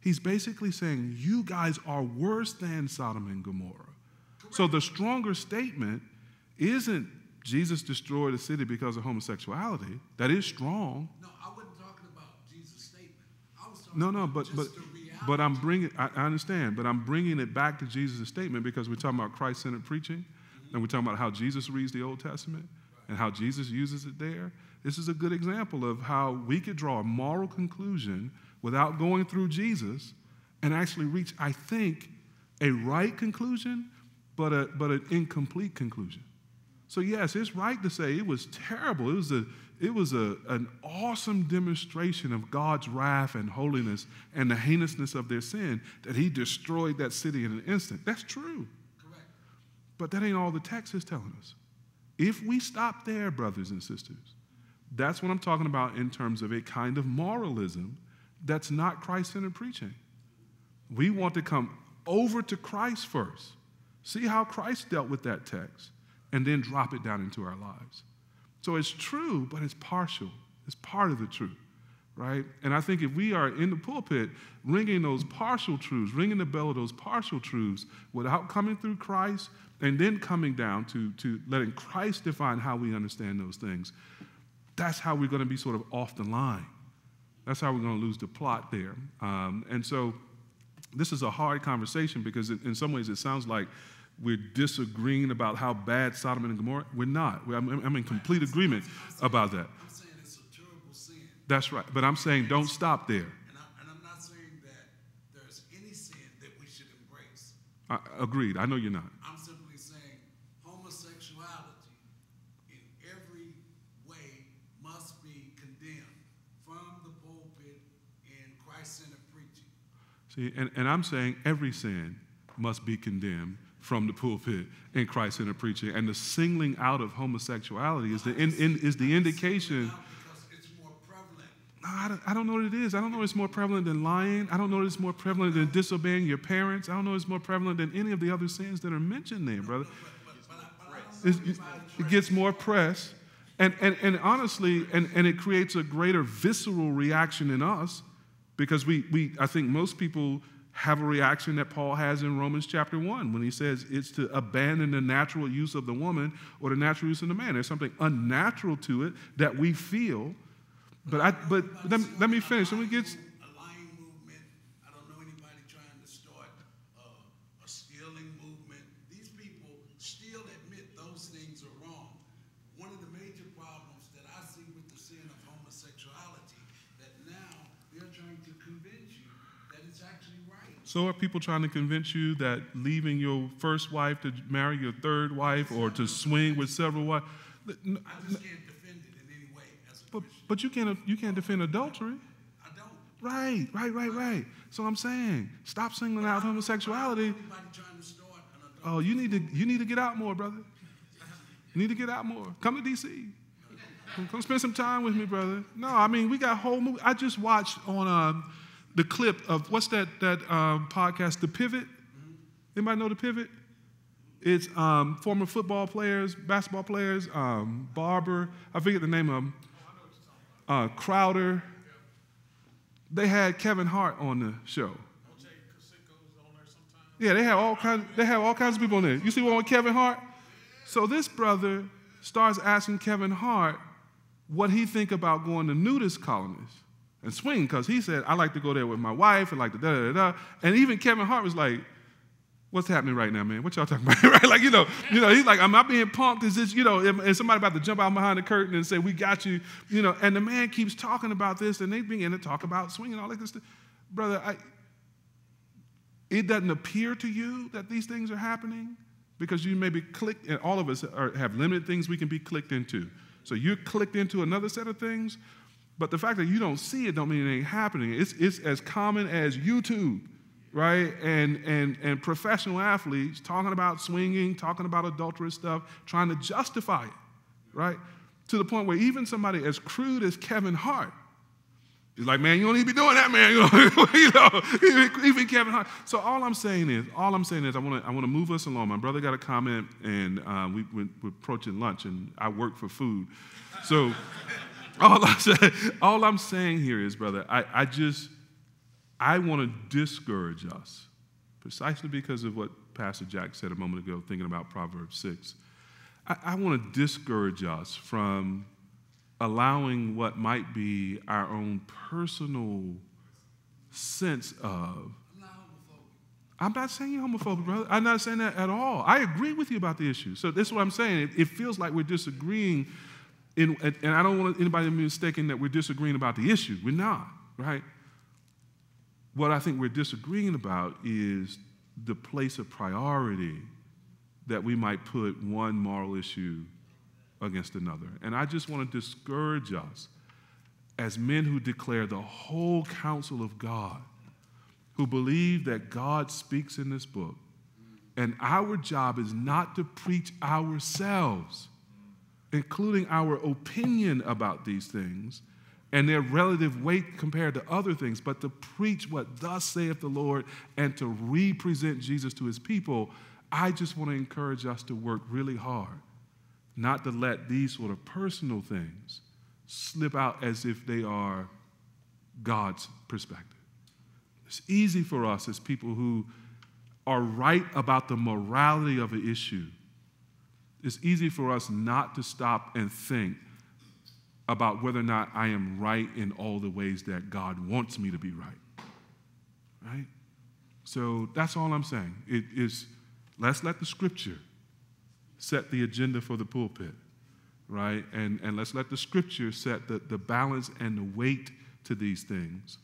he's basically saying, You guys are worse than Sodom and Gomorrah. So the stronger statement isn't Jesus destroyed a city because of homosexuality. That is strong. no, I wasn't talking about Jesus' statement. I was talking No, no, about but just but the reality. but I'm bringing. I, I understand, but I'm bringing it back to Jesus' statement because we're talking about Christ-centered preaching, and we're talking about how Jesus reads the Old Testament and how Jesus uses it there. This is a good example of how we could draw a moral conclusion without going through Jesus, and actually reach, I think, a right conclusion, but a but an incomplete conclusion. So yes, it's right to say it was terrible. It was a it was a, an awesome demonstration of God's wrath and holiness and the heinousness of their sin that he destroyed that city in an instant. That's true. Correct. But that ain't all the text is telling us. If we stop there, brothers and sisters, that's what I'm talking about in terms of a kind of moralism that's not Christ centered preaching. We want to come over to Christ first, see how Christ dealt with that text, and then drop it down into our lives. So it's true, but it's partial. It's part of the truth, right? And I think if we are in the pulpit ringing those partial truths, ringing the bell of those partial truths without coming through Christ and then coming down to, to letting Christ define how we understand those things, that's how we're going to be sort of off the line. That's how we're going to lose the plot there. Um, and so this is a hard conversation because in, in some ways it sounds like we're disagreeing about how bad Sodom and Gomorrah. We're not. We're, I'm, I'm in complete agreement about that. I'm saying it's a terrible sin. That's right. But I'm saying don't stop there. And, I, and I'm not saying that there's any sin that we should embrace. I, agreed. I know you're not. I'm simply saying homosexuality in every way must be condemned from the pulpit in Christ centered preaching. See, and, and I'm saying every sin must be condemned from the pulpit in Christ centered preaching. And the singling out of homosexuality is the, in, in, is the indication. I don't, I don't know what it is. I don't know it's more prevalent than lying. I don't know it's more prevalent than disobeying your parents. I don't know it's more prevalent than any of the other sins that are mentioned there, brother. It, it gets more press. And, and, and honestly, and, and it creates a greater visceral reaction in us because we, we, I think most people have a reaction that Paul has in Romans chapter 1 when he says it's to abandon the natural use of the woman or the natural use of the man. There's something unnatural to it that we feel. But, I, but let, me, let me finish. Let me get, a lying movement. I don't know anybody trying to start uh, a stealing movement. These people still admit those things are wrong. One of the major problems that I see with the sin of homosexuality that now they're trying to convince you that it's actually right. So are people trying to convince you that leaving your first wife to marry your third wife or to swing with several wives? I just can't defend it in any way as a But, Christian. but you can't you can't defend adultery. I don't. Right, right, right, right. So I'm saying, stop singling out homosexuality. Anybody trying to start an adult. Oh, you need to you need to get out more, brother. You need to get out more. Come to DC. Come spend some time with me, brother. No, I mean we got whole movie. I just watched on um, the clip of what's that that um, podcast, The Pivot. Anybody know The Pivot? It's um, former football players, basketball players, um, Barber. I forget the name of them. Uh, Crowder. They had Kevin Hart on the show. Yeah, they have all kinds. They have all kinds of people on there. You see one with Kevin Hart. So this brother starts asking Kevin Hart what he think about going to nudist colonies and swing, because he said I like to go there with my wife and like the da da da da. And even Kevin Hart was like, What's happening right now, man? What y'all talking about? right? Like, you know, you know, he's like, I'm not being punked? Is this, you know, is somebody about to jump out behind the curtain and say, we got you? You know, and the man keeps talking about this, and they begin to talk about swinging all that good stuff. Brother, I, it doesn't appear to you that these things are happening because you may be clicked, and all of us are, have limited things we can be clicked into. So you're clicked into another set of things, but the fact that you don't see it don't mean it ain't happening. It's, it's as common as YouTube, right? And, and, and professional athletes talking about swinging, talking about adulterous stuff, trying to justify it, right? To the point where even somebody as crude as Kevin Hart He's like, man, you don't need to be doing that, man. You know, even Kevin Hart. So all I'm saying is, all I'm saying is, I want to, I want to move us along. My brother got a comment, and uh, we, we, we're approaching lunch, and I work for food. So all, I say, all I'm saying here is, brother, I, I just, I want to discourage us, precisely because of what Pastor Jack said a moment ago, thinking about Proverbs 6. I, I want to discourage us from allowing what might be our own personal sense of. I'm not saying you're homophobic, brother. I'm not saying that at all. I agree with you about the issue. So this is what I'm saying. It, it feels like we're disagreeing, in, and I don't want anybody to be mistaken that we're disagreeing about the issue. We're not, right? What I think we're disagreeing about is the place of priority that we might put one moral issue against another. And I just want to discourage us as men who declare the whole counsel of God, who believe that God speaks in this book. And our job is not to preach ourselves, including our opinion about these things and their relative weight compared to other things, but to preach what thus saith the Lord and to represent Jesus to his people. I just want to encourage us to work really hard not to let these sort of personal things slip out as if they are God's perspective. It's easy for us as people who are right about the morality of an issue. It's easy for us not to stop and think about whether or not I am right in all the ways that God wants me to be right. Right? So that's all I'm saying. It is let's let the scripture set the agenda for the pulpit, right? And, and let's let the scripture set the, the balance and the weight to these things.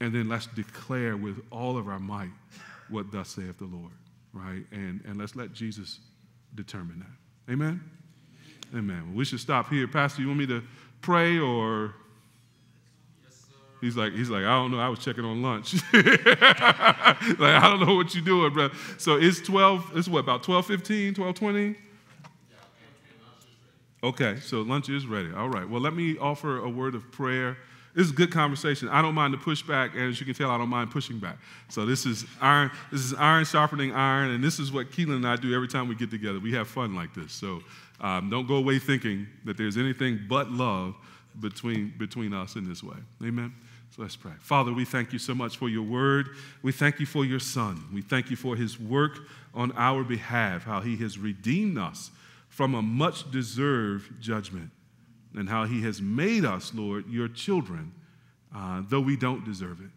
And then let's declare with all of our might what thus saith the Lord, right? And, and let's let Jesus determine that. Amen? Amen. Well, we should stop here. Pastor, you want me to pray or He's like, he's like, I don't know. I was checking on lunch. like, I don't know what you're doing, bro. So it's 12, it's what, about 12, 15, 12, 20? Okay, so lunch is ready. All right. Well, let me offer a word of prayer. This is a good conversation. I don't mind the pushback, and as you can tell, I don't mind pushing back. So this is iron, this is iron sharpening iron, and this is what Keelan and I do every time we get together. We have fun like this. So um, don't go away thinking that there's anything but love between, between us in this way. Amen. So let's pray. Father, we thank you so much for your word. We thank you for your son. We thank you for his work on our behalf, how he has redeemed us from a much deserved judgment, and how he has made us, Lord, your children, uh, though we don't deserve it.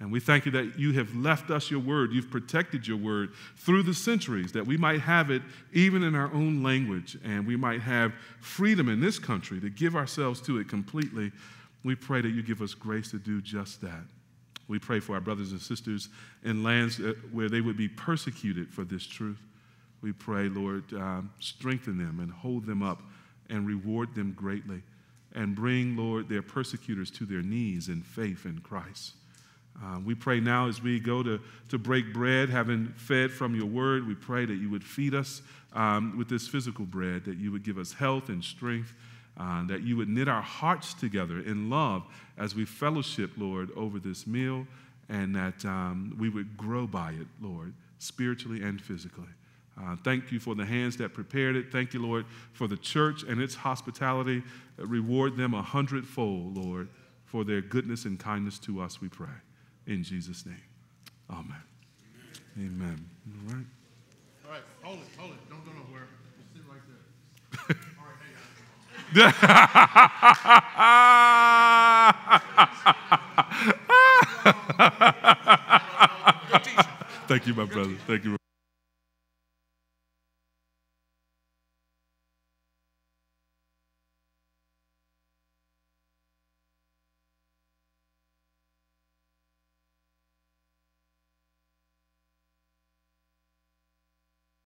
And we thank you that you have left us your word. You've protected your word through the centuries, that we might have it even in our own language, and we might have freedom in this country to give ourselves to it completely we pray that you give us grace to do just that. We pray for our brothers and sisters in lands uh, where they would be persecuted for this truth. We pray, Lord, um, strengthen them and hold them up and reward them greatly and bring, Lord, their persecutors to their knees in faith in Christ. Uh, we pray now as we go to, to break bread, having fed from your word, we pray that you would feed us um, with this physical bread, that you would give us health and strength uh, that you would knit our hearts together in love as we fellowship, Lord, over this meal, and that um, we would grow by it, Lord, spiritually and physically. Uh, thank you for the hands that prepared it. Thank you, Lord, for the church and its hospitality. Reward them a hundredfold, Lord, for their goodness and kindness to us, we pray. In Jesus' name. Amen. Amen. Amen. All right. All right, hold it, hold it. Don't go nowhere. Just sit right there. All right, hey, Thank you, my brother. Thank you.